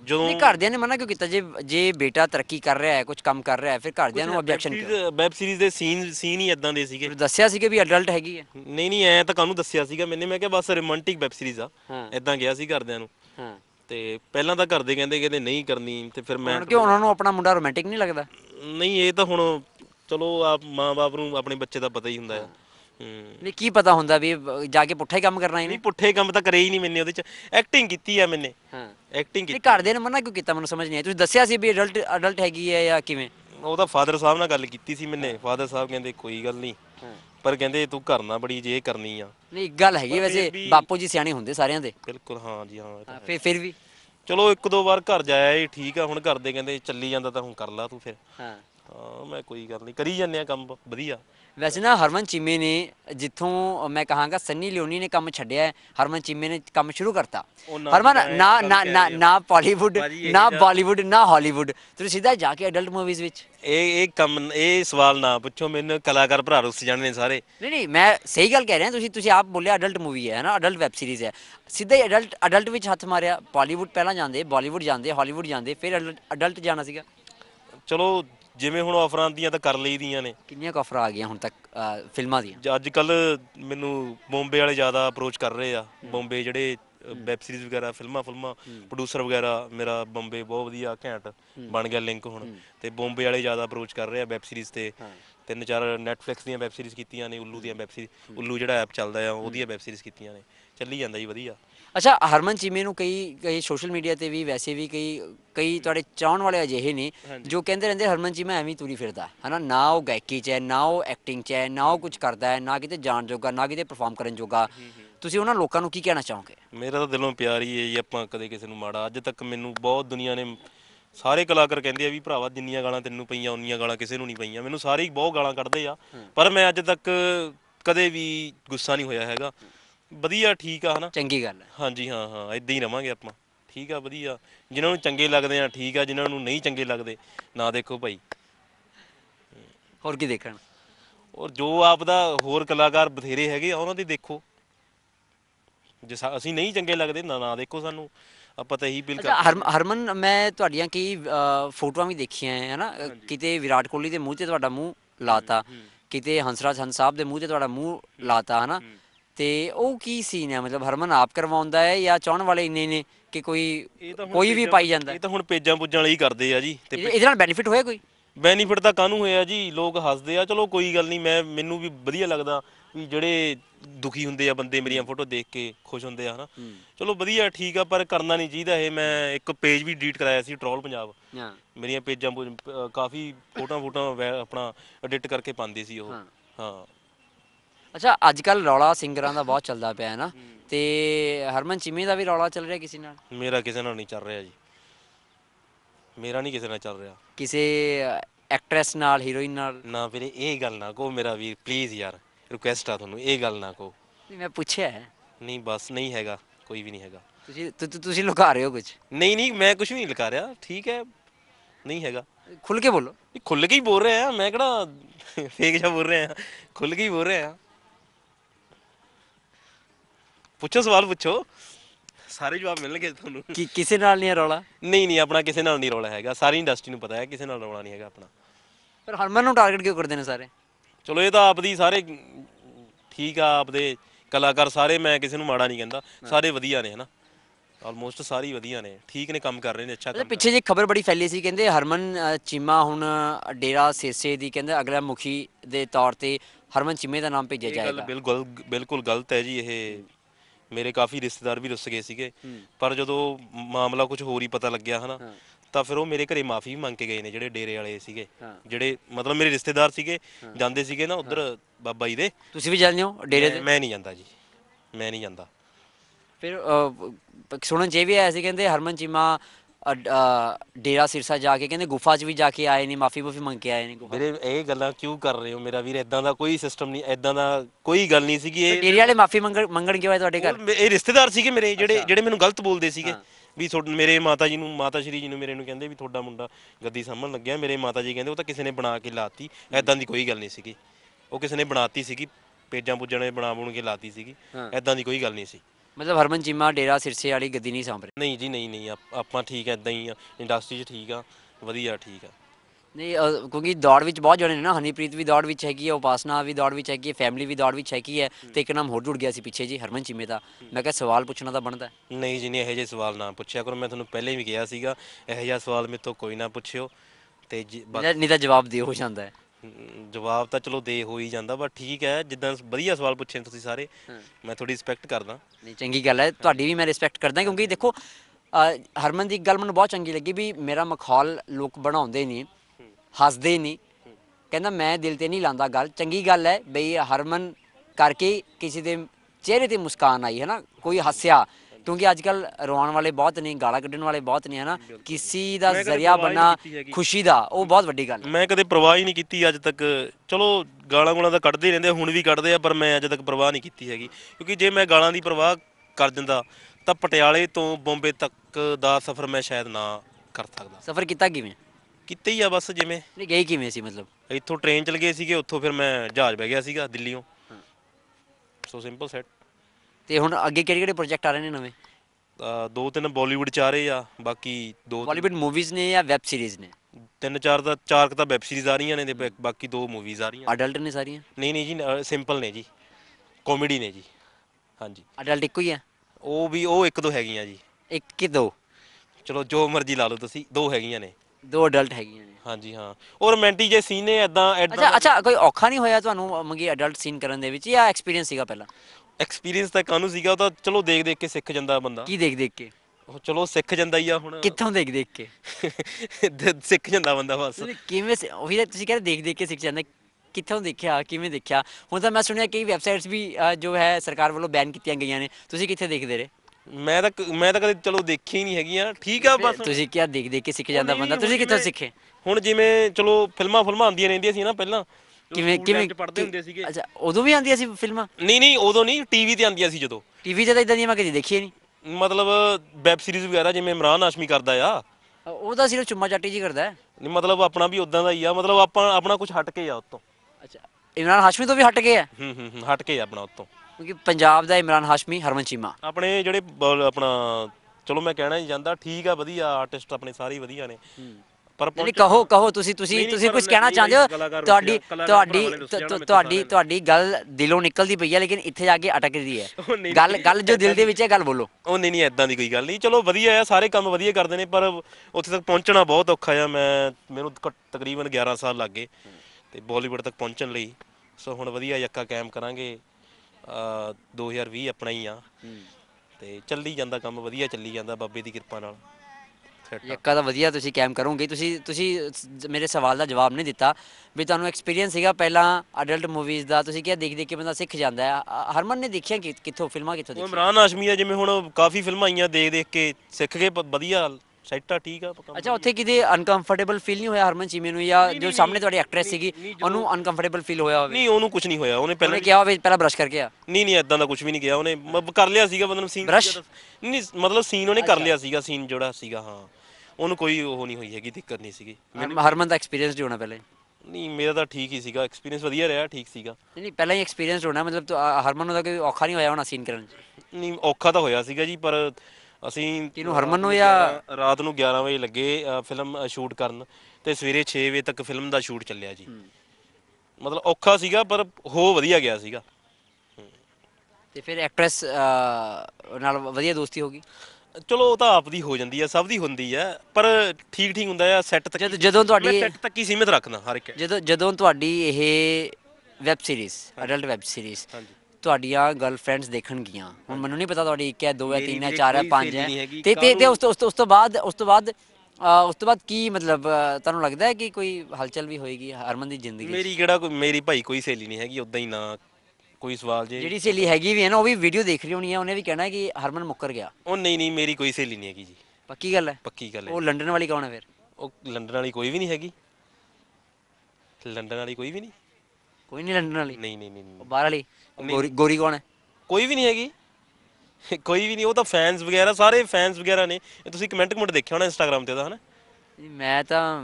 ਜਦੋਂ ਨਹੀਂ ਘਰਦਿਆਂ ਨੇ ਮਨਾ ਕਿਉਂ ਕੀਤਾ? ਜੇ ਜੇ ਬੇਟਾ ਤਰੱਕੀ ਕਰ ਰਿਹਾ ਹੈ ਕੁਝ ਕੰਮ ਕਰ ਰਿਹਾ ਹੈ ਫਿਰ ਘਰਦਿਆਂ ਨੂੰ ਆਬਜੈਕਸ਼ਨ ਕਿਉਂ? ਵੈਬ ਸੀਰੀਜ਼ ਦੇ ਸੀਨ ਸੀਨ ਹੀ ਇਦਾਂ ਦੇ ਸੀਗੇ। ਦੱਸਿਆ ਸੀ ਕਿ ਵੀ ਅਡਲਟ ਹੈਗੀ ਹੈ। ਨਹੀਂ ਨਹੀਂ ਐ ਤਾਂ ਕਾਨੂੰ ਦੱਸਿਆ ਸੀਗਾ ਮੈਨੇ। ਮੈਂ ਕਿਹਾ ਬਸ ਰੋਮਾਂਟਿਕ ਵੈਬ ਸੀਰੀਜ਼ ਆ। ਹਾਂ। ਇਦਾਂ ਗਿਆ ਸੀ ਘਰਦਿਆਂ ਨੂੰ। ਹਾਂ। ਤੇ ਪਹਿਲਾਂ ਤਾਂ ਘਰਦੇ ਕਹਿੰਦੇ ਕਹਿੰਦੇ ਨਹੀਂ ਕਰਨੀ ਤੇ ਫਿਰ ਮੈਂ ਕਿਉਂ ਉਹਨਾਂ ਨੂੰ ਆਪਣਾ ਮੁੰਡਾ ਰੋਮਾਂਟਿਕ ਨਹੀਂ ਲੱਗਦਾ? ਨਹੀਂ ਇਹ ਤਾਂ ਹੁਣ ਚਲੋ ਆਪ ਮਾਂ-ਬਾਪ ਨੂੰ ਆਪਣੇ ਬੱਚੇ ਦਾ ਪਤਾ ਹੀ ਹੁੰਦਾ ਹੂੰ। ਨਹੀਂ ਕੀ ਪਤਾ ਹੁੰਦਾ ਵੀ ਜਾ ਕੇ ਪੁੱਠਾ ਹੀ ਕੰਮ ਕਰਨਾ ਇਹਨੇ? ਨਹੀਂ ਪੁੱਠੇ ਕੰਮ ਤਾਂ ਕਰੇ ਹੀ ਨਹੀਂ ਮੈਨੇ ਉਹਦੇ ਚ। ਐਕਟਿੰਗ ਕੀਤੀ ਆ ਮੈਨੇ। ਹਾਂ। ਐਕਟਿੰਗ ਨਹੀਂ ਕੀਤੀ। ਘਰਦਿਆਂ ਨੇ ਮਨਾ ਕਿਉਂ ਕੀਤਾ? ਮੈਨੂੰ ਸਮਝ ਨਹੀਂ ਆਈ। ਤੁਸੀਂ ਦੱਸਿਆ ਸੀ ਵੀ ਅਡਲਟ ਅਡਲਟ ਹੈਗੀ ਹੈ ਜਾਂ ਕਿਵੇਂ? ਉਹ ਤਾਂ ਫਾਦਰ ਸਾਹਿਬ ਨਾਲ ਗੱਲ ਕੀਤੀ ਸੀ ਮੈਨੇ। ਫਾਦਰ ਸਾਹਿਬ ਕਹਿੰਦੇ ਕੋਈ ਗੱਲ ਨਹੀਂ। ਪਰ ਕਹਿੰਦੇ ਤੂੰ ਘਰ ਨਾ ਬੜੀ ਜੇ ਕਰਨੀ ਆ। ਨਹੀਂ ਗੱਲ ਹੈਗੀ ਵੈਸੇ ਬਾਪੂ ਜੀ ਸਿਆਣੇ ਹੁੰਦੇ ਸਾਰਿਆਂ ਦੇ। ਬਿਲਕੁਲ ਹਾਂ ਜੀ ਹਾਂ ਇਹ ਤਾਂ ਹਾਂ, ਫਿਰ ਫਿਰ ਵੀ। ਚਲੋ ਇੱਕ ਦੋ ਵਾਰ ਘਰ ਜਾਇਆ ਇਹ ਠੀਕ ਆ। ਹੁਣ ਘਰ ਦੇ ਕਹਿੰਦੇ ਚੱਲੀ ਜਾਂਦਾ ਤਾਂ ਹੁਣ ਕਰ ਲਾ ਤੂੰ ਫਿਰ। ਹਾਂ। ਹਾਂ ਮੈਂ ਕੋਈ ਗੱਲ ਨਹੀਂ ਕਰੀ ਜਾਂਦੇ ਆ ਕੰਮ ਵਧੀਆ। ਵੈਸੇ ਨਾ ਹਰਮਨ ਚੀਮੇ ਨੇ ਜਿੱਥੋਂ ਮੈਂ ਕਹਾਂਗਾ ਸੰਨੀ ਲਿਓਨੀ ਨੇ ਕੰਮ ਛੱਡਿਆ ਹੈ ਹਰਮਨ ਚੀਮੇ ਨੇ ਕੰਮ ਸ਼ੁਰੂ ਕਰਤਾ। ਉਹ ਨਾ ਹਰਮਨ ਨਾ ਨਾ ਨਾ। ਨਾ ਬਾਲੀਵੁੱਡ ਭਾਜੀ ਇਹ ਨਾ ਬਾਲੀਵੁੱਡ ਨਾ ਹਾਲੀਵੁੱਡ ਤੁਸੀਂ ਸਿੱਧਾ ਜਾ ਕੇ ਅਡਲਟ ਮੂਵੀਜ਼ ਵਿੱਚ। ਇਹ ਇਹ ਕੰਮ ਇਹ ਸਵਾਲ ਨਾ ਪੁੱਛੋ ਮੈਨੂੰ ਕਲਾਕਾਰ ਭਰਾ ਰੁੱਸ ਜਾਣੇ ਨੇ ਸਾਰੇ। ਨਹੀਂ ਨਹੀਂ ਮੈਂ ਸਹੀ ਗੱਲ ਕਹਿ ਰਿਹਾ ਤੁਸੀਂ ਤੁਸੀਂ ਆਪ ਬੋਲਿਆ ਅਡਲਟ ਮੂਵੀ ਹੈ ਨਾ ਅਡਲਟ ਵੈਬ ਸੀਰੀਜ਼ ਹੈ। ਸਿੱਧਾ ਹੀ ਅਡਲਟ ਅਡਲਟ ਵਿੱਚ ਹੱਥ ਮਾਰਿਆ ਬਾਲੀਵੁੱਡ ਪਹਿਲਾਂ ਜਾਂਦੇ ਬਾਲੀਵੁੱਡ ਜਾਂਦੇ ਹਾਲੀਵੁੱਡ ਜਾਂਦੇ ਫਿਰ ਅਡਲਟ ਜਾਣਾ ਸੀਗਾ। ਚਲੋ ਜਿਵੇਂ ਹੁਣ ਆਫਰਾਂ ਆਉਂਦੀਆਂ ਤਾਂ ਕਰ ਲਈਦੀਆਂ ਨੇ। ਕਿੰਨੀਆਂ ਕੁ ਆਫਰਾਂ ਆ ਗਈਆਂ ਹੁਣ ਤੱਕ ਫਿਲਮਾਂ ਦੀਆਂ? ਅੱਜ ਕੱਲ ਮੈਨੂੰ ਬੰਬੇ ਵਾਲੇ ਜ਼ਿਆਦਾ ਅਪਰੋਚ ਕਰ ਰਹੇ ਆ। ਬੰਬੇ ਜਿਹੜੇ ਵੈਬ ਸੀਰੀਜ਼ ਵਗੈਰਾ ਫਿਲਮਾਂ ਫਿਲਮਾਂ ਪ੍ਰੋਡਿਊਸਰ ਵਗੈਰਾ ਮੇਰਾ ਬੰਬੇ ਬਹੁਤ ਵਧੀਆ ਘੈਂਟ ਬਣ ਗਿਆ ਲਿੰਕ ਹੁਣ। ਤੇ ਬੰਬੇ ਵਾਲੇ ਜ਼ਿਆਦਾ ਅਪਰੋਚ ਕਰ ਰਹੇ ਆ ਵੈਬ ਸੀਰੀਜ਼ ਤੇ। ਤਿੰਨ ਚਾਰ ਨੈਟਫਲਿਕਸ ਦੀਆਂ ਵੈਬ ਸੀਰੀਜ਼ ਕੀਤੀਆਂ ਨੇ ਉੱਲੂ ਦੀਆਂ ਵੈਬ ਸੀਰੀਜ਼ ਉੱਲੂ ਜਿਹੜਾ ਐਪ ਚੱਲਦਾ ਆ ਉਹਦੀਆਂ ਵੈਬ ਸੀਰੀਜ਼ ਕੀਤੀਆਂ ਨੇ। ਚੱਲੀ ਜਾਂਦਾ ਜੀ ਵਧੀਆ। ਅੱਛਾ ਹਰਮਨ ਚੀਮੇ ਨੂੰ ਕਈ ਕਈ ਸੋਸ਼ਲ ਮੀਡੀਆ ਤੇ ਵੀ ਵੈਸੇ ਵੀ ਕਈ ਕਈ ਤੁਹਾਡੇ ਚਾਹਣ ਵਾਲੇ ਅਜਿਹੇ ਨੇ ਜੋ ਕਹਿੰਦੇ ਰਹਿੰਦੇ ਹਰਮਨ ਚੀਮਾ ਐਵੇਂ ਤੁਰੀ ਫਿਰਦਾ ਹਨਾ? ਨਾ ਉਹ ਗਾਇਕੀ 'ਚ ਹੈ ਨਾ ਉਹ ਐਕਟਿੰਗ 'ਚ ਹੈ ਨਾ ਉਹ ਕੁਝ ਕਰਦਾ ਹੈ ਨਾ ਕਿਤੇ ਜਾਣ ਜੋਗਾ ਨਾ ਕਿਤੇ ਪਰਫਾਰਮ ਕਰਨ ਜੋਗਾ। ਤੁਸੀਂ ਉਹਨਾਂ ਲੋਕਾਂ ਨੂੰ ਕੀ ਕਹਿਣਾ ਚਾਹੋਗੇ? ਮੇਰਾ ਤਾਂ ਦਿਲੋਂ ਪਿਆਰ ਹੀ ਹੈ ਜੀ ਆਪਾਂ ਕਦੇ ਕਿਸੇ ਨੂੰ ਮਾੜਾ। ਅੱਜ ਤੱਕ ਮੈਨੂੰ ਬਹੁਤ ਦੁਨੀਆ ਨੇ ਸਾਰੇ ਕਲਾਕਾਰ ਕਹਿੰਦੇ ਆ ਵੀ ਭਰਾਵਾ ਜਿੰਨੀਆਂ ਗਾਲਾਂ ਤੈਨੂੰ ਪਈਆਂ ਉਨੀਆਂ ਗਾਲਾਂ ਕਿਸੇ ਨੂੰ ਨਹੀਂ ਪਈਆਂ। ਮੈਨੂੰ ਸਾਰੇ ਹੀ ਬਹੁਤ ਗਾਲਾਂ ਕੱਢਦੇ ਆ। ਪਰ ਮੈਂ ਅੱਜ ਤੱਕ ਕਦੇ ਵੀ ਗੁੱਸਾ ਨਹੀਂ ਹੋਇਆ ਹੈਗਾ। ਵਧੀਆ ਠੀਕ ਆ ਹਨਾ? ਚੰਗੀ ਗੱਲ ਹੈ ਹਾਂਜੀ ਹਾਂ ਹਾਂ ਇਦਾਂ ਹੀ ਰਵਾਂਗੇ ਆਪਾਂ। ਠੀਕ ਆ ਵਧੀਆ। ਜਿਨ੍ਹਾਂ ਨੂੰ ਚੰਗੇ ਲੱਗਦੇ ਆ ਠੀਕ ਆ ਜਿਨ੍ਹਾਂ ਨੂੰ ਨਹੀਂ ਚੰਗੇ ਲੱਗਦੇ ਨਾ ਦੇਖੋ ਭਾਈ। ਹੋਰ ਕੀ ਦੇਖਣ? ਔਰ ਜੋ ਆਪ ਦਾ ਹੋਰ ਕਲਾਕਾਰ ਬਥੇਰੇ ਹੈਗੇ ਆ ਉਹਨਾਂ ਦੀ ਦੇਖੋ। ਜੇ ਸਾ- ਅਸੀਂ ਨਹੀਂ ਚੰਗੇ ਲੱਗਦੇ ਨਾ ਨਾ ਦੇਖੋ ਸਾਨੂੰ। ਆਪਾਂ ਤਾਂ ਇਹੀ ਅਪੀਲ ਅੱਛਾ ਕਰ ਹਰਮ- ਹਰਮਨ ਮੈਂ ਤੁਹਾਡੀਆਂ ਅ, ਫੋਟੋਆਂ ਵੀ ਦੇਖੀਆਂ ਹੈ ਅ, ਕਿਤੇ ਵਿਰਾਟ ਕੋਹਲੀ ਦੇ ਮੂੰਹ ਤੇ ਤੁਹਾਡਾ ਮੂੰਹ ਲਾਤਾ ਕਿਤੇ ਹੰਸਰਾਜ ਹੰਸ ਸਾਹਿਬ ਦੇ ਮੂੰਹ ਤੇ ਤੁਹਾਡਾ ਮੂੰਹ ਲਾਤਾ ਹਨਾ? ਤੇ ਉਹ ਕੀ ਸੀਨ ਹੈ? ਮਤਲਬ ਹਰਮਨ ਆਪ ਕਰਵਾਉਂਦਾ ਹੈ ਜਾਂ ਚਾਹਣ ਵਾਲੇ ਇੰਨੇ ਨੇ ਕਿ ਕੋਈ ਇਹ ਤਾਂ ਹੁਣ ਕੋਈ ਵੀ ਪੇਜਾਂ- ਪਾਈ ਜਾਂਦਾ? ਇਹ ਤਾਂ ਹੁਣ ਪੇਜਾਂ ਪੁੱਜਾਂ ਹੀ ਕਰਦੇ ਆ ਜੀ। ਤੇ ਇਹਦੇ ਇਹਦੇ ਨਾਲ ਬੈਨੀਫਿਟ ਹੋਇਆ ਕੋਈ? ਬੈਨੀਫਿਟ ਤਾਂ ਕਾਹਨੂੰ ਹੋਇਆ ਜੀ? ਲੋਕ ਹੱਸਦੇ ਆ। ਚਲੋ ਕੋਈ ਗੱਲ ਨਹੀਂ ਮੈਂ ਮੈਨੂੰ ਵੀ ਵਧੀਆ ਲੱਗਦਾ ਵੀ ਜਿਹੜੇ ਦੁਖੀ ਹੁੰਦੇ ਆ ਬੰਦੇ ਮੇਰੀਆਂ ਫੋਟੋ ਦੇਖ ਕੇ ਖੁਸ਼ ਹੁੰਦੇ ਆ ਹਨਾ? ਚਲੋ ਵਧੀਆ ਠੀਕ ਆ ਪਰ ਕਰਨਾ ਨਹੀਂ ਚਾਹੀਦਾ ਇਹ। ਮੈਂ ਇੱਕ ਪੇਜ ਵੀ ਡਿਲੀਟ ਕਰਾਇਆ ਸੀ ਟ੍ਰੋਲ ਪੰਜਾਬ ਹਾਂ। ਮੇਰੀਆਂ ਪੇਜਾਂ ਪੂਜ- ਅਹ ਕਾਫੀ ਫੋਟੋਆਂ ਫੋਟੋਆਂ ਵੈ- ਆਪਣਾ ਐਡਿਟ ਕਰਕੇ ਪਾਉਂਦੇ ਸੀ ਉਹ। ਹਾਂ। ਅੱਛਾ ਅੱਜ ਕੱਲ ਰੌਲਾ ਸਿੰਗਰਾਂ ਦਾ ਬਹੁਤ ਚੱਲਦਾ ਪਿਆ ਹੈ ਨਾ। ਤੇ ਹਰਮਨ ਚੀਮੇ ਦਾ ਵੀ ਰੌਲਾ ਚੱਲ ਰਿਹਾ ਕਿਸੇ ਨਾਲ? ਮੇਰਾ ਕਿਸੇ ਨਾਲ ਨਹੀਂ ਚੱਲ ਰਿਹਾ ਜੀ। ਮੇਰਾ ਨਹੀਂ ਕਿਸੇ ਨਾਲ ਚੱਲ ਰਿਹਾ। ਕਿਸੇ ਐਕਟ੍ਰੈਸ ਨਾਲ ਹੀਰੋਇਨ ਨਾਲ? ਨਾ ਵੀਰੇ ਇਹ ਗੱਲ ਨਾ ਕਹੋ ਮੇਰਾ ਵੀਰ ਪਲੀਜ਼ ਯਾਰ ਰਿਕੁਐਸਟ ਆ ਤੁਹਾਨੂੰ ਇਹ ਗੱਲ ਨਾ ਕਹੋ। ਨਹੀਂ ਮੈਂ ਪੁੱਛਿਆ ਹੈ। ਨਹੀਂ ਬਸ ਨਹੀਂ ਹੈਗਾ ਕੋਈ ਵੀ ਨਹੀਂ ਹੈਗਾ। ਤੁਸੀਂ ਤੁ- ਤੁ- ਤੁਸੀਂ ਲੁਕਾ ਰਹੇ ਹੋ ਕੁਝ? ਨਹੀਂ ਨਹੀਂ ਮੈਂ ਕੁਝ ਵੀ ਨਹੀਂ ਰਿਹਾ ਠੀਕ ਹੈ ਨਹੀਂ ਹੈਗਾ। ਖੁੱਲ ਕੇ ਬੋਲੋ। ਖੁੱਲ ਕੇ ਹੀ ਬੋਲ ਰਿਹਾ ਆ ਮੈਂ ਕਿਹੜਾ ਫੇਕ ਜਿਹਾ ਬੋਲ ਰਿਹਾ ਆ ਖੁੱਲ ਕੇ ਹੀ ਬੋਲ ਰਿਹਾ। ਆ ਪੁੱਛੋ ਸਵਾਲ ਪੁੱਛੋ। ਸਾਰੇ ਜਵਾਬ ਮਿਲਣਗੇ ਤੁਹਾਨੂੰ। ਕਿ ਕਿਸੇ ਨਾਲ ਨਹੀਂ ਹੈ ਰੌਲਾ? ਨਹੀਂ ਨਹੀਂ ਆਪਣਾ ਕਿਸੇ ਨਾਲ ਨਹੀਂ ਰੌਲਾ ਹੈਗਾ। ਸਾਰੀ ਇੰਡਸਟਰੀ ਨੂੰ ਪਤਾ ਹੈ ਕਿਸੇ ਨਾਲ ਰੌਲਾ ਨਹੀਂ ਹੈਗਾ ਆਪਣਾ। ਪਰ ਹਰਮਨ ਨੂੰ ਟਾਰਗੇਟ ਕਿਉਂ ਕਰਦੇ ਨੇ ਸਾਰੇ? ਚਲੋ ਇਹ ਤਾਂ ਆਪਦੀ ਸਾਰੇ ਠੀਕ ਆ ਆਪਦੇ ਕਲਾਕਾਰ ਸਾਰੇ ਮੈਂ ਕਿਸੇ ਨੂੰ ਮਾੜਾ ਨਹੀਂ ਕਹਿੰਦਾ। ਸਾਰੇ ਵਧੀਆ ਨੇ ਹਨਾ? ਆਲਮੋਸਟ ਸਾਰੇ ਵਧੀਆ ਨੇ। ਠੀਕ ਨੇ ਕੰਮ ਕਰ ਰਹੇ ਨੇ ਅੱਛਾ ਕੰਮ ਪਿੱਛੇ ਜੇ ਖਬਰ ਬੜੀ ਫੈਲੀ ਸੀ ਕਹਿੰਦੇ ਹਰਮਨ ਚੀਮਾ ਹੁਣ ਡੇਰਾ ਸਿਰਸੇ ਦੀ ਕਹਿੰਦੇ ਅਗਲਾ ਮੁਖੀ ਦੇ ਤੌਰ ਤੇ ਹਰਮਨ ਚੀਮੇ ਦਾ ਨਾਮ ਭੇਜਿਆ ਜਾਏਗਾ। ਬਿਲਕੁਲ ਬਿਲਕੁਲ ਗਲਤ ਹੈ ਜੀ ਇਹ ਮੇਰੇ ਕਾਫੀ ਰਿਸ਼ਤੇਦਾਰ ਵੀ ਰੁੱਸ ਗਏ ਸੀਗੇ। ਪਰ ਜਦੋਂ ਮਾਮਲਾ ਕੁਝ ਹੋਰ ਹੀ ਪਤਾ ਲੱਗਿਆ ਹਨਾ। ਤਾਂ ਫਿਰ ਉਹ ਮੇਰੇ ਘਰੇ ਮਾਫੀ ਵੀ ਮੰਗ ਕੇ ਗਏ ਨੇ ਜਿਹੜੇ ਡੇਰੇ ਵਾਲੇ ਸੀਗੇ। ਜਿਹੜੇ ਮਤਲਬ ਮੇਰੇ ਰਿਸ਼ਤੇਦਾਰ ਸੀਗੇ ਜਾਂਦੇ ਸੀਗੇ ਨਾ ਉਧਰ ਬਾਬਾ ਜੀ ਦੇ। ਤੁਸੀਂ ਵੀ ਜਾਂਦੇ ਹੋ ਡੇਰੇ ਤੇ? ਮੈਂ- ਨਹੀਂ ਜਾਂਦਾ ਜੀ। ਮੈਂ ਨਹੀਂ ਜਾਂਦਾ। ਫਿਰ ਸੁਣਨ ਚ ਇਹ ਵੀ ਆਇਆ ਸੀ ਕਹਿੰਦੇ ਹਰਮਨ ਚੀਮਾ ਡੇਰਾ ਸਿਰਸਾ ਜਾ ਕੇ ਕਹਿੰਦੇ ਗੁਫਾ 'ਚ ਵੀ ਜਾ ਕੇ ਆਏ ਨੇ ਮਾਫੀ ਮੁਫੀ ਮੰਗ ਕੇ ਆਏ ਨੇ ਗੁਫਾ। ਵੀਰੇ ਇਹ ਗੱਲਾਂ ਕਿਉਂ ਕਰ ਰਹੇ ਹੋ? ਮੇਰਾ ਵੀਰ ਇਦਾਂ ਦਾ ਕੋਈ ਸਿਸਟਮ ਨਹੀਂ ਇਦਾਂ ਦਾ ਕੋਈ ਗੱਲ ਨਹੀਂ ਸੀਗੀ ਇਹ। ਡੇਰੇ ਵਾਲੇ ਮਾਫੀ ਮੰਗਣ ਮੰਗਣ ਕਿਉਂ ਆਏ ਤੁਹਾਡੇ ਘਰ? ਇਹ ਰਿਸ਼ਤੇਦਾਰ ਸੀਗੇ ਮੇਰੇ ਜਿਹੜੇ ਜਿਹੜੇ ਮੈਨੂੰ ਗਲਤ ਬੋਲਦੇ ਸੀਗੇ। ਵੀ ਤੁਹਾਡੇ ਮੇਰੇ ਮਾਤਾ ਜੀ ਨੂੰ ਮਾਤਾ ਸ਼੍ਰੀ ਜੀ ਨੂੰ ਮੇਰੇ ਨੂੰ ਕਹਿੰਦੇ ਵੀ ਤੁਹਾਡਾ ਮੁੰਡਾ ਗੱਦੀ ਸਾਂਭਣ ਲੱਗਿਆ। ਮੇਰੇ ਮਾਤਾ ਜੀ ਕਹਿੰਦੇ ਉਹ ਤਾਂ ਕਿਸੇ ਨੇ ਬਣਾ ਕੇ ਲਾਤੀ ਐਦਾਂ ਦੀ ਕੋਈ ਗੱਲ ਨਹੀਂ ਸੀਗੀ। ਉਹ ਕਿਸੇ ਨੇ ਬਣਾਤੀ ਸੀਗੀ ਪੇਜਾਂ ਪੁੱਜਣ ਬਣਾ ਬੁਣ ਕੇ ਲਾਤੀ ਸੀਗੀ। ਐਦਾਂ ਦੀ ਕੋਈ ਗੱਲ ਨਹੀਂ ਸੀ। ਮਤਲਬ ਹਰਮਨ ਚੀਮਾ ਡੇਰਾ ਸਿਰਸੇ ਵਾਲੀ ਗੱਦੀ ਨਹੀਂ ਸਾਂਭ ਰਹੇ ਨਹੀਂ ਜੀ ਨਹੀਂ ਨਹੀਂ ਆਪ- ਆਪਾਂ ਠੀਕ ਐ ਇਦਾਂ ਹੀ ਆ। ਇੰਡਸਟਰੀ 'ਚ ਠੀਕ ਆ ਵਧੀਆ ਠੀਕ ਆ। ਨਹੀਂ ਅ, ਕਿਉਂਕਿ ਦੌੜ ਵਿੱਚ ਬਹੁਤ ਜਣੇ ਨੇ ਨਾ ਹਨੀਪ੍ਰੀਤ ਵੀ ਦੌੜ ਵਿੱਚ ਹੈਗੀ ਹੈ ਉਪਾਸਨਾ ਵੀ ਦੌੜ ਵਿੱਚ ਹੈਗੀ ਹੈ ਫੈਮਿਲੀ ਵੀ ਦੌੜ ਵਿੱਚ ਹੈਗੀ ਹੈ ਤੇ ਇੱਕ ਨਾਮ ਹੋਰ ਜੁੜ ਗਿਆ ਸੀ ਪਿੱਛੇ ਜੀ ਹਰਮਨ ਚੀਮੇ ਦਾ। ਮੈਂ ਕਿਹਾ ਸਵਾਲ ਪੁੱਛਣਾ ਤਾਂ ਬਣਦਾ। ਹੈ। ਨਹੀਂ ਜੀ ਨਹੀਂ ਇਹੋ ਜਿਹੇ ਸਵਾਲ ਨਾ ਪੁੱਛਿਆ ਕਰੋ। ਮੈਂ ਤੁਹਾਨੂੰ ਪਹਿਲੇ ਵੀ ਕਿਹਾ ਸੀਗਾ ਇਹੋ ਜਿਹਾ ਸਵਾਲ ਮੇਰੇ ਤੋਂ ਕੋਈ ਨਾ ਪੁੱਛਿਓ ਤੇ ਜੀ- ਨਹੀਂ ਤਾਂ- ਨਹੀਂ ਤਾਂ ਜਵਾਬ ਦੇ ਹੋ ਜਾਂਦਾ ਹੈ। ਜਵਾਬ ਤਾਂ ਚਲੋ ਦੇ ਹੋ ਹੀ ਜਾਂਦਾ ਬਟ ਠੀਕ ਹੈ ਜਿੱਦਾਂ ਵਧੀਆ ਸਵਾਲ ਪੁੱਛੇ ਨੇ ਤੁਸੀਂ ਸਾਰੇ ਮੈਂ ਤੁਹਾਡੀ ਰਿਸਪੈਕਟ ਕਰਦਾ। ਨਹੀਂ ਚੰਗੀ ਗੱਲ ਹੈ ਤੁਹਾਡੀ ਵੀ ਮੈਂ ਰਿਸਪੈਕਟ ਕਰਦਾ ਕਿਉਂਕਿ ਦੇਖੋ ਹਰਮਨ ਦੀ ਗੱਲ ਮੈਨੂੰ ਬਹੁਤ ਚੰਗੀ ਲੱਗੀ ਵੀ ਮੇਰਾ ਮਖੌਲ ਲੋਕ ਬਣਾਉਂਦੇ ਨਹੀਂ ਹੱਸਦੇ ਨਹੀਂ। ਕਹਿੰਦਾ ਮੈਂ ਦਿਲ ਤੇ ਨਹੀਂ ਲਾਂਦਾ ਗੱਲ। ਚੰਗੀ ਗੱਲ ਹੈ ਬਈ ਹਰਮਨ ਕਰਕੇ ਕਿਸੇ ਦੇ ਚਿਹਰੇ ਤੇ ਮੁਸਕਾਨ ਆਈ ਹੈ ਨਾ? ਕੋਈ ਹੱਸਿਆ ਕਿਉਂਕਿ ਅੱਜ ਕੱਲ ਰੋਣ ਵਾਲੇ ਬਹੁਤ ਨੇ ਗਾਲਾਂ ਕੱਢਣ ਵਾਲੇ ਬਹੁਤ ਨੇ ਹਨਾ? ਕਿਸੇ ਦਾ ਜ਼ਰੀਆ ਹੈਗੀ। ਖੁਸ਼ੀ ਦਾ ਉਹ ਬਹੁਤ ਵੱਡੀ ਗੱਲ ਹੈ। ਮੈਂ ਕਦੇ ਪਰਵਾਹ ਹੀ ਨਹੀਂ ਕੀਤੀ ਅੱਜ ਤੱਕ। ਚਲੋ ਗਾਲਾਂ ਗੁਲਾਂ ਤਾਂ ਕੱਢਦੇ ਰਹਿੰਦੇ ਹੁਣ ਵੀ ਕੱਢਦੇ ਆ ਪਰ ਮੈਂ ਅੱਜ ਤੱਕ ਪਰਵਾਹ ਨਹੀਂ ਕੀਤੀ ਹੈਗੀ। ਕਿਉਂਕਿ ਜੇ ਮੈਂ ਗਾਲਾਂ ਦੀ ਪਰਵਾਹ ਕਰ ਦਿੰਦਾ ਤਾਂ ਪਟਿਆਲੇ ਤੋਂ ਬੰਬੇ ਤੱਕ ਦਾ ਸਫ਼ਰ ਮੈਂ ਸ਼ਾਇਦ ਨਾ ਕਰ ਸਕਦਾ। ਸਫ਼ਰ ਕੀਤਾ ਕਿਵੇਂ? ਕਿਤੇ ਹੀ ਆ ਬਸ ਜਿਵੇਂ। ਨਹੀਂ ਗਏ ਕਿਵੇਂ ਸੀ ਮਤਲਬ? ਇੱਥੋਂ ਟ੍ਰੇਨ ਚਲ ਗਏ ਸੀਗੇ ਉੱਥੋਂ ਫਿਰ ਮੈਂ ਜਹਾਜ਼ ਬਹਿ ਗਿਆ ਸੀਗਾ ਦਿੱਲੀੋਂ ਸੋ ਸਿੰਪਲ ਸੈਟ ਤੇ ਹੁਣ ਅੱਗੇ ਕਿਹੜੇ ਕਿਹੜੇ ਪ੍ਰੋਜੈਕਟ ਆ ਰਹੇ ਨੇ ਨਵੇਂ? ਦੋ ਤਿੰਨ ਬਾਲੀਵੁੱਡ ਚ ਆ ਰਹੇ ਆ ਬਾਕੀ ਦੋ ਬਾਲੀਵੁੱਡ ਮੂਵੀਜ਼ ਨੇ ਜਾਂ ਵੈਬ ਸੀਰੀਜ਼ ਨੇ? ਤਿੰਨ ਚਾਰ ਦਾ ਚਾਰ ਕੁ ਤਾਂ ਵੈਬ ਸੀਰੀਜ਼ ਆ ਰਹੀਆਂ ਨੇ ਤੇ ਬਾਕੀ ਦੋ ਮੂਵੀਜ਼ ਆ ਰਹੀਆਂ ਅਡਲਟ ਨੇ ਸਾਰੀਆਂ? ਨਹੀਂ ਨਹੀਂ ਜੀ ਸਿੰਪਲ ਨੇ ਜੀ। ਕਾਮੇਡੀ ਨੇ ਜੀ ਹਾਂਜੀ। ਅਡਲਟ ਇੱਕੋ ਹੀ ਹੈ ਉਹ ਵੀ ਉਹ ਇੱਕ ਦੋ ਹੈਗੀਆਂ ਜੀ। ਇੱਕ ਕਿ ਦੋ? ਚਲੋ ਜੋ ਮਰਜ਼ੀ ਲਾ ਲਓ ਤੁਸੀਂ ਦੋ ਹੈਗੀਆਂ ਨੇ। ਦੋ ਅਡਲਟ ਹੈਗੀਆਂ ਨੇ। ਹਾਂਜੀ ਹਾਂ। ਉਹ ਰੋਮਾਂਟਿਕ ਜੇ ਸੀਨ ਨੇ ਐਦਾਂ ਅੱਛਾ ਐਦਾਂ ਅੱਛਾ ਕੋਈ ਔਖਾ ਨਹੀਂ ਹੋਇਆ ਤੁਹਾਨੂੰ ਮੰਗੀ ਅਡਲਟ ਸੀਨ ਕਰਨ ਦੇ ਵਿੱਚ ਜਾਂ ਐਕਸਪੀਰੀਅੰਸ ਸੀਗਾ ਪਹਿਲਾਂ? ਐਕਸਪੀਰੀਅੰਸ ਤਾਂ ਕਾਨੂੰ ਸੀਗਾ ਉਹ ਤਾਂ ਚਲੋ ਦੇਖ ਦੇਖ ਕੇ ਸਿੱਖ ਜਾਂਦਾ ਬੰਦਾ। ਕੀ ਦੇਖ ਦੇਖ ਕੇ? ਉਹ ਚਲੋ ਸਿੱਖ ਜਾਂਦਾ ਹੀ ਆ ਹੁਣ। ਕਿੱਥੋਂ ਦੇਖ ਦੇਖ ਕੇ? ਦ- ਸਿੱਖ ਜਾਂਦਾ ਬੰਦਾ ਬਸ। ਤੁਸੀਂ ਕਿਵੇਂ ਸਿ- ਉਹੀ ਤਾਂ ਤੁਸੀਂ ਕਹਿੰਦੇ ਦੇਖ ਦੇਖ ਕੇ ਸਿੱਖ ਜਾਂਦਾ ਕਿੱਥੋਂ ਦੇਖਿਆ ਕਿਵੇਂ ਦੇਖਿਆ? ਹੁਣ ਤਾਂ ਮੈਂ ਸੁਣਿਆ ਕਈ ਵੈਬਸਾਈਟਸ ਵੀ ਅ, ਜੋ ਹੈ ਸਰਕਾਰ ਵੱਲੋਂ ਬੈਨ ਕੀਤੀਆਂ ਗਈਆਂ ਨੇ। ਤੁਸੀਂ ਕਿੱਥੇ ਦੇਖਦੇ ਰਹੇ? ਮੈਂ ਤਾਂ ਕ- ਮੈਂ ਤਾਂ ਕਦੇ ਚਲੋ ਦੇਖੀ ਹੀ ਨਹੀਂ ਹੈਗੀਆਂ। ਠੀਕ ਆ ਬਸ। ਤੁਸੀਂ ਕਿਹਾ ਦੇਖ ਦੇਖ ਕੇ ਸਿੱਖ ਜਾਂਦਾ ਬੰਦਾ। ਤੁਸੀਂ ਕਿੱਥੋਂ ਸਿੱਖੇ? ਹੁਣ ਜਿਵੇਂ ਚਲੋ ਫਿਲਮਾਂ ਫਿਲਮਾਂ ਆਉਂਦੀਆਂ ਰਹਿੰਦੀਆਂ ਸੀ ਨਾ ਪਹਿਲਾਂ। ਕਿਵੇਂ ਕਿਵੇਂ ਪੜਦੇ ਹੁੰਦੇ ਸੀਗੇ। ਅੱਛਾ ਉਦੋਂ ਵੀ ਆਉਂਦੀਆਂ ਸੀ ਫਿਲਮਾਂ? ਨਹੀਂ ਨਹੀਂ ਉਦੋਂ ਨਹੀਂ ਟੀਵੀ ਤੇ ਆਉਂਦੀਆਂ ਸੀ ਜਦੋਂ। ਟੀਵੀ ਤੇ ਤਾਂ ਇਦਾਂ ਦੀਆਂ ਮੈਂ ਕਦੇ ਦੇਖੀ ਨਹੀਂ। ਮਤਲਬ ਵੈਬ ਸੀਰੀਜ਼ ਵਗੈਰਾ ਜਿਵੇਂ ਇਮਰਾਨ ਹਾਸ਼ਮੀ ਕਰਦਾ ਆ। ਉਹ ਤਾਂ ਸਿਰਫ ਚੁੰਮਾ ਚਾਟੀ ਜੀ ਕਰਦਾ ਹੈ। ਨਹੀਂ ਮਤਲਬ ਆਪਣਾ ਵੀ ਉਦਾਂ ਦਾ ਹੀ ਆ। ਮਤਲਬ ਆਪਾਂ ਆਪਣਾ ਕੁਝ ਹਟ ਕੇ ਆ ਉਤੋਂ। ਅੱਛਾ ਇਮਰਾਨ ਹਾਸ਼ਮੀ ਤੋਂ ਵੀ ਹਟ ਗਏ ਹੈ ਹੂੰ ਹੂੰ ਹਟ ਕੇ ਆ ਆਪਣਾ ਉਤੋਂ। ਕਿਉਂਕਿ ਪੰਜਾਬ ਦਾ ਇਮਰਾਨ ਹਾਸ਼ਮੀ ਹਰਮਨ ਚੀਮਾ। ਆਪਣੇ ਜਿਹੜੇ ਆਪਣਾ ਚਲੋ ਮੈਂ ਕਹਿਣਾ ਨਹੀਂ ਜਾਂਦਾ ਠੀਕ ਆ ਵਧੀਆ ਆਰਟਿਸਟ ਆਪਣੇ ਸਾਰੇ ਵਧੀਆ ਨੇ। ਪਰ ਨਹੀਂ ਕਹੋ ਕਹੋ ਤੁਸੀਂ ਤੁਸੀਂ ਤੁਸੀਂ ਕੁਝ ਕਹਿਣਾ ਚਾਹੁੰਦੇ ਹੋ? ਤੁਹਾਡੀ ਤੁਹਾਡੀ ਤੁਹਾਡੀ। ਤੁਹਾਡੀ ਗੱਲ ਦਿਲੋਂ ਨਿਕਲਦੀ ਪਈ ਹੈ ਲੇਕਿਨ ਇੱਥੇ ਜਾ ਕੇ ਅਟਕਦੀ ਹੈ। ਗੱਲ ਗੱਲ ਜੋ ਦਿਲ ਦੇ ਵਿੱਚ ਹੈ ਗੱਲ ਬੋਲੋ। ਉਹ ਨਹੀਂ ਨਹੀਂ ਐਦਾਂ ਦੀ ਕੋਈ ਗੱਲ ਨਹੀਂ। ਚਲੋ ਵਧੀਆ ਆ ਸਾਰੇ ਕੰਮ ਵਧੀਆ ਕਰਦੇ ਨੇ ਪਰ ਉੱਥੇ ਤੱਕ ਪਹੁੰਚਣਾ ਬਹੁਤ ਔਖਾ ਆ। ਮੈਂ ਮੈਨੂੰ ਤਕਰੀਬਨ 11 ਸਾਲ ਲੱਗ ਗਏ ਤੇ ਬਾਲੀਵੁੱਡ ਤੱਕ ਪਹੁੰਚਣ ਲਈ। ਸੋ ਹੁਣ ਵਧੀਆ ਯੱਕਾ ਕਾਇਮ ਕਰਾਂਗੇ। ਆ 2020 ਆਪਣਾ ਹੀ ਆ। ਤੇ ਚੱਲੀ ਜਾਂਦਾ ਕੰਮ ਵਧੀਆ ਚੱਲੀ ਜਾਂਦਾ ਬਾਬੇ ਦੀ ਕਿਰਪਾ ਨਾਲ। ਯੱਕਾ ਤਾਂ ਵਧੀਆ ਤੁਸੀਂ ਕੈਮ ਕਰੋਗੇ। ਤੁਸੀਂ ਤੁਸੀਂ ਮੇਰੇ ਸਵਾਲ ਦਾ ਜਵਾਬ ਨਹੀਂ ਦਿੱਤਾ। ਵੀ ਤੁਹਾਨੂੰ ਐਕਸਪੀਰੀਅੰਸ ਸੀਗਾ ਪਹਿਲਾਂ ਅਡਲਟ ਮੂਵੀਜ਼ ਦਾ। ਤੁਸੀਂ ਕਿਹਾ ਦੇਖ ਦੇਖ ਕੇ ਬੰਦਾ ਸਿੱਖ ਜਾਂਦਾ ਹੈ। ਹਰਮਨ ਨੇ ਦੇਖਿਆ ਕਿ- ਕਿੱਥੋਂ ਫਿਲਮਾਂ ਕਿੱਥੋਂ ਦੇਖੀਆਂ? ਇਮਰਾਨ ਹਾਸ਼ਮੀ ਆ ਜਿਵੇਂ ਹੁਣ ਕਾਫੀ ਫਿਲਮਾਂ ਆਈਆਂ ਦੇਖ ਦੇਖ ਕੇ ਸਿੱਖ ਕੇ ਵਧੀਆ। ਸੈੱਟ ਆ ਠੀਕ ਆ ਕੰਮ ਅੱਛਾ ਉੱਥੇ ਕਿਤੇ ਅਨਕੰਫਰਟੇਬਲ ਫੀਲ ਨਹੀਂ ਹੋਇਆ ਹਰਮਨ ਚੀਮੇ ਨੂੰ ਜਾਂ ਜੋ ਸਾਹਮਣੇ ਤੁਹਾਡੀ ਐਕਟ੍ਰੈਸ ਸੀਗੀ ਉਹਨੂੰ ਅਨਕੰਫਰਟੇਬਲ ਫੀਲ ਹੋਇਆ ਹੋਵੇ। ਨਹੀਂ ਉਹਨੂੰ ਕੁਝ ਨਹੀਂ ਹੋਇਆ ਉਹਨੇ ਪਹਿਲਾਂ ਕਿਹਾ ਹੋਵੇ ਪਹਿਲਾਂ ਬ੍ਰਸ਼ ਕਰਕੇ ਆ। ਨਹੀਂ ਨਹੀਂ ਇਦਾਂ ਦਾ ਕੁਝ ਵੀ ਨਹੀਂ ਗਿਆ ਉਹਨੇ ਕਰ ਲਿਆ ਸੀਗਾ ਮਤਲਬ ਸੀਨ? ਨਹੀਂ ਮਤਲਬ ਸੀਨ ਉਹਨੇ ਕਰ ਲਿਆ ਸੀਗਾ ਸੀਨ ਜਿਹੜਾ ਸੀਗਾ ਹਾਂ। ਉਹਨੂੰ ਕੋਈ ਉਹ ਨਹੀਂ ਹੋਈ ਹੈਗੀ ਦਿੱਕਤ ਨਹੀਂ ਸੀਗੀ। ਹਰਮ- ਹਰਮਨ ਦਾ ਐਕਸਪੀਰੀਅੰਸ ਹੋਣਾ ਪਹਿਲਾਂ ਨਹੀਂ ਮੇਰਾ ਤਾਂ ਠੀਕ ਹੀ ਸੀਗਾ ਐਕਸਪੀਰੀਅੰਸ ਵਧੀਆ ਰਿਹਾ ਠੀਕ ਸੀਗਾ। ਨਹੀਂ ਨਹੀਂ ਪਹਿਲਾਂ ਹੀ ਐਕਸਪੀਰੀਅੰਸ ਹੋਣਾ ਮਤਲਬ ਤੁ- ਹਰਮਨ ਤਾਂ ਕੋਈ ਔਖਾ ਨਹੀਂ ਹੋਇਆ ਹੋਣਾ ਸੀਨ ਕਰਨ 'ਚ? ਨਹੀਂ ਔਖਾ ਤਾਂ ਹੋਇਆ ਸੀਗਾ ਜੀ ਪਰ ਅਸੀਂ ਕਿਹਨੂੰ, ਹਰਮਨ ਨੂੰ ਜਾਂ- ਰਾਤ ਨੂੰ 11 ਵਜੇ ਲੱਗੇ ਫਿਲਮ ਸ਼ੂਟ ਕਰਨ ਤੇ ਸਵੇਰੇ 6 ਵਜੇ ਤੱਕ ਫਿਲਮ ਦਾ ਸ਼ੂਟ ਚੱਲਿਆ ਜੀ। ਮਤਲਬ ਔਖਾ ਸੀਗਾ ਪਰ ਹੋ ਵਧੀਆ ਗਿਆ ਸੀਗਾ। ਤੇ ਫਿਰ ਐਕਟ੍ਰੈਸ ਨਾਲ ਵਧੀਆ ਦੋਸਤੀ ਹੋ ਗਈ? ਚਲੋ ਉਹ ਤਾਂ ਆਪ ਦੀ ਹੋ ਜਾਂਦੀ ਹੈ ਸਭ ਦੀ ਹੁੰਦੀ ਹੈ ਪਰ ਠੀਕ ਠੀਕ ਹੁੰਦਾ ਹੈ ਸੈੱਟ ਤੱਕ ਜਦ ਤੁਹਾਡੀ ਸੈੱਟ ਤੱਕ ਹੀ ਸੀਮਿਤ ਰੱਖਦਾ ਹਰ ਇੱਕ। ਜਦੋਂ ਜਦੋਂ ਤੁਹਾਡੀ ਇਹ web series adult web series ਤੁਹਾਡੀਆਂ ਗਰਲਫ੍ਰੈਂਡਸ ਦੇਖਣ ਗਈਆਂ ਹੁਣ ਮੈਨੂੰ ਨਹੀਂ ਪਤਾ ਤੁਹਾਡੀ ਇੱਕ ਹੈ ਦੋ ਹੈ ਤਿੰਨ ਹੈ ਚਾਰ ਹੈ ਪੰਜ ਹੈ। ਤੇ ਤੇ ਤੇ ਉਸ ਤੋਂ ਉਸ ਤੋਂ- ਉਸ ਤੋਂ ਬਾਅਦ ਉਸ ਤੋਂ ਬਾਅਦ ਉਸ ਤੋਂ ਬਾਅਦ ਕੀ ਮਤਲਬ ਤੁਹਾਨੂੰ ਲੱਗਦਾ ਹੈ ਕਿ ਕੋਈ ਹਲਚਲ ਵੀ ਹੋਏਗੀ ਹਰਮਨ ਦੀ ਜ਼ਿੰਦਗੀ? ਮੇਰੀ ਕਿਹੜਾ ਕੋਈ ਮੇਰੀ ਭਾਈ ਕੋਈ ਸਹੇਲੀ ਨਹੀਂ ਹੈਗੀ ਉਦਾਂ ਹੀ ਨਾ ਕੋਈ ਸਵਾਲ ਜੇ ਜਿਹੜੀ ਸਹੇਲੀ ਹੈਗੀ ਵੀ ਹੈ ਨਾ ਉਹ ਵੀ ਵੀਡੀਓ ਦੇਖ ਰਹੀ ਹੋਣੀ ਹੈ ਉਹਨੇ ਵੀ ਕਹਿਣਾ ਹੈ ਕਿ ਹਰਮਨ ਮੁੱਕਰ ਗਿਆ। ਉਹ ਨਹੀਂ ਨਹੀਂ ਮੇਰੀ ਕੋਈ ਸਹੇਲੀ ਨਹੀਂ ਹੈਗੀ ਜੀ। ਪੱਕੀ ਗੱਲ ਹੈ? ਪੱਕੀ ਗੱਲ ਹੈ। ਉਹ ਲੰਡਨ ਵਾਲੀ ਕੌਣ ਹੈ ਫਿਰ? ਉਹ ਲੰਡਨ ਵਾਲੀ ਕੋਈ ਵੀ ਨਹੀਂ ਹੈਗੀ। ਲੰਡਨ ਵਾਲੀ ਕੋਈ ਵੀ ਨਹੀਂ। ਕੋਈ ਨਹੀਂ ਲੰਡਨ ਵਾਲੀ? ਨਹੀਂ ਨਹੀਂ ਨਹੀਂ ਬਾਹਰ ਵਾਲੀ। ਗੋਰੀ ਗੋਰੀ ਕੌਣ ਹੈ? ਕੋਈ ਵੀ ਨਹੀਂ ਹੈਗੀ। ਕੋਈ ਵੀ ਨਹੀਂ ਉਹ ਤਾਂ ਫੈਨਸ ਵਗੈਰਾ ਸਾਰੇ ਫੈਨਸ ਵਗੈਰਾ ਨੇ। ਇਹ ਤੁਸੀਂ ਕਮੈਂਟ ਕਮੈਂਟ ਦੇਖਿਆ ਹੋਣਾ ਇੰਸਟਾਗ੍ਰam ਤੇ ਉਹਦਾ ਹਨਾ? ਮੈਂ ਤਾਂ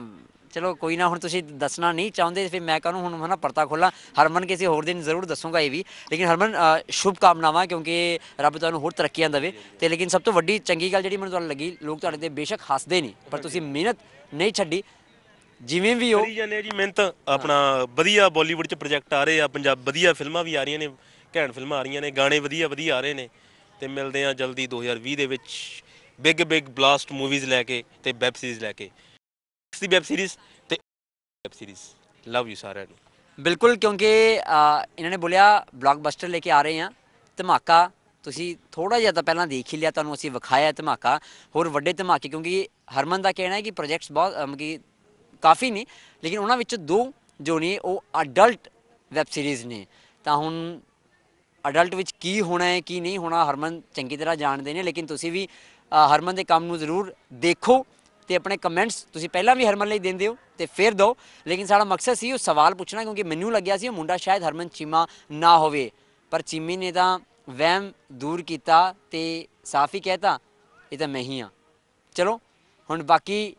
ਚਲੋ ਕੋਈ ਨਾ ਹੁਣ ਤੁਸੀਂ ਦੱਸਣਾ ਨਹੀਂ ਚਾਹੁੰਦੇ ਫਿਰ ਮੈਂ ਕਾਹਨੂੰ ਹੁਣ ਹਨਾ ਪਰਤਾ ਖੋਲਾਂ? ਹਰਮਨ ਕਿਸੇ ਹੋਰ ਦਿਨ ਜ਼ਰੂਰ ਦੱਸੂਗਾ ਇਹ ਵੀ। ਲੇਕਿਨ ਹਰਮਨ ਸ਼ੁਭ ਕਾਮਨਾਵਾਂ ਕਿਉਂਕਿ ਰੱਬ ਤੁਹਾਨੂੰ ਹੋਰ ਤਰੱਕੀਆਂ ਦੇਵੇ। ਤੇ ਲੇਕਿਨ ਸਭ ਤੋਂ ਵੱਡੀ ਚੰਗੀ ਗੱਲ ਜਿਹੜੀ ਮੈਨੂੰ ਤੁਹਾਨੂੰ ਲੱਗੀ ਲੋਕ ਤੁਹਾਡੇ ਤੇ ਬੇਸ਼ੱਕ ਹੱਸਦੇ ਨਹੀਂ। ਪਰ ਤੁਸੀਂ ਮਿਹਨਤ ਨਹੀਂ ਛੱਡੀ। ਜਿਵੇਂ ਵੀ ਹੋ ਕਰੀ ਜਾਂਦੇ ਆ ਜੀ ਮਿਹਨਤ। ਆਪਣਾ ਵਧੀਆ ਬਾਲੀਵੁੱਡ ਚ ਪ੍ਰੋਜੈਕਟ ਆ ਰਹੇ ਆ ਪੰਜਾਬ ਵਧੀਆ ਫਿਲਮਾਂ ਵੀ ਆ ਰਹੀਆਂ ਨੇ ਘੈਂਟ ਫਿਲਮਾਂ ਆ ਰਹੀਆਂ ਨੇ ਗਾਣੇ ਵਧੀਆ ਵਧੀਆ ਆ ਰਹੇ ਨੇ। ਤੇ ਮਿਲਦੇ ਆ ਜਲਦੀ 2020 ਦੇ ਵਿੱਚ ਬਿਗ ਬਿਗ ਬਲਾਸਟ ਮੂਵੀਜ਼ ਲੈ ਕੇ ਤੇ ਵੈਬ ਸੀਰੀਜ਼ ਲੈ ਕੇ। ਦੀ ਵੈਬ ਸੀਰੀਜ਼ ਤੇ ਵੈਬ ਸੀਰੀਜ਼ ਲਵ ਯੂ ਸਾਰਿਆਂ ਨੂੰ। ਬਿਲਕੁਲ ਕਿਉਂਕਿ ਅ, ਇਹਨਾਂ ਨੇ ਬੋਲਿਆ ਬਲੌਕਬਸਟਰ ਲੈ ਕੇ ਆ ਰਹੇ ਆ। ਧਮਾਕਾ ਤੁਸੀਂ ਥੋੜਾ ਜਿਹਾ ਤਾਂ ਪਹਿਲਾਂ ਦੇਖ ਹੀ ਲਿਆ ਤੁਹਾਨੂੰ ਅਸੀਂ ਵਿਖਾਇਆ ਧਮਾਕਾ। ਹੋਰ ਵੱਡੇ ਧਮਾਕੇ ਕਿਉਂਕਿ ਹਰਮਨ ਦਾ ਕਹਿਣਾ ਹੈ ਕਿ ਪ੍ਰੋਜੈਕਟਸ ਬਹੁਤ ਅ, ਮਤਲਬ ਕਿ ਕਾਫੀ ਨੇ, ਲੇਕਿਨ ਉਹਨਾਂ ਵਿੱਚੋਂ ਦੋ ਜੋ ਨੇ ਉਹ ਅਡਲਟ ਵੈਬ ਸੀਰੀਜ਼ ਨੇ। ਤਾਂ ਹੁਣ ਅਡਲਟ ਵਿੱਚ ਕੀ ਹੋਣਾ ਹੈ, ਕੀ ਨਹੀਂ ਹੋਣਾ, ਹਰਮਨ ਚੰਗੀ ਤਰ੍ਹਾਂ ਜਾਣਦੇ ਨੇ, ਲੇਕਿਨ ਤੁਸੀਂ ਵੀ ਹਰਮਨ ਦੇ ਕੰਮ ਨੂੰ ਜ਼ਰੂਰ ਦੇਖੋ ਤੇ ਆਪਣੇ ਕਮੈਂਟਸ ਤੁਸੀਂ ਪਹਿਲਾਂ ਵੀ ਹਰਮਨ ਲਈ ਦਿੰਦੇ ਹੋ ਤੇ ਫਿਰ ਦਿਓ। ਲੇਕਿਨ ਸਾਡਾ ਮਕਸਦ ਸੀ ਉਹ ਸਵਾਲ ਪੁੱਛਣਾ, ਕਿਉਂਕਿ ਮੈਨੂੰ ਲੱਗਿਆ ਸੀ ਉਹ ਮੁੰਡਾ ਸ਼ਾਇਦ ਹਰਮਨ ਚੀਮਾ ਨਾ ਹੋਵੇ। ਪਰ ਚੀਮੀ ਨੇ ਤਾਂ ਵਹਿਮ ਦੂਰ ਕੀਤਾ ਤੇ ਸਾਫ਼ ਹੀ ਕਹਿਤਾ, ਇਹ ਤਾਂ ਮੈਂ ਹੀ ਹਾਂ। ਚਲੋ, ਹੁਣ ਬਾਕੀ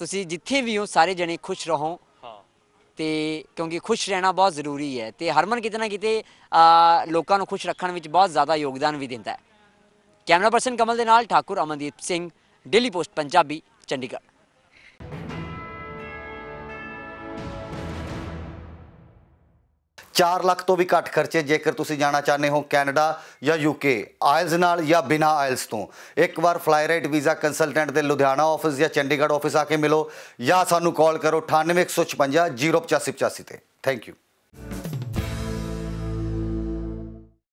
ਤੁਸੀਂ ਜਿੱਥੇ ਵੀ ਹੋ ਸਾਰੇ ਜਣੇ ਖੁਸ਼ ਰਹੋ। ਤੇ ਕਿਉਂਕਿ ਖੁਸ਼ ਰਹਿਣਾ ਬਹੁਤ ਜ਼ਰੂਰੀ ਹੈ ਤੇ ਹਰਮਨ ਕਿਤੇ ਨਾ ਕਿਤੇ ਲੋਕਾਂ ਨੂੰ ਖੁਸ਼ ਰੱਖਣ ਵਿੱਚ ਬਹੁਤ ਜ਼ਿਆਦਾ ਯੋਗਦਾਨ ਵੀ ਦਿੰਦਾ ਹੈ। ਕੈਮਰਾ ਪਰਸਨ ਕਮਲ ਦੇ ਨਾਲ ਠਾਕੁਰ ਅਮਨਦੀਪ ਸਿੰਘ ਡੇਲੀ ਪੋਸਟ ਪੰਜਾਬੀ ਚੰਡੀਗੜ੍ਹ। 4 ਲੱਖ ਤੋਂ ਵੀ ਘੱਟ ਖਰਚੇ ਜੇਕਰ ਤੁਸੀਂ ਜਾਣਾ ਚਾਹੁੰਦੇ ਹੋ ਕੈਨੇਡਾ ਜਾਂ ਯੂਕੇ ਆਇਲਸ ਨਾਲ ਜਾਂ ਬਿਨਾ ਆਇਲਸ ਤੋਂ। ਇੱਕ ਵਾਰ ਫਲਾਈਰਾਈਟ ਵੀਜ਼ਾ ਕੰਸਲਟੈਂਟ ਦੇ ਲੁਧਿਆਣਾ ਆਫਿਸ ਜਾਂ ਚੰਡੀਗੜ੍ਹ ਆਫਿਸ ਆ ਕੇ ਮਿਲੋ ਜਾਂ ਸਾਨੂੰ ਕਾਲ ਕਰੋ 98 156 085 85 ਤੇ। Thank you.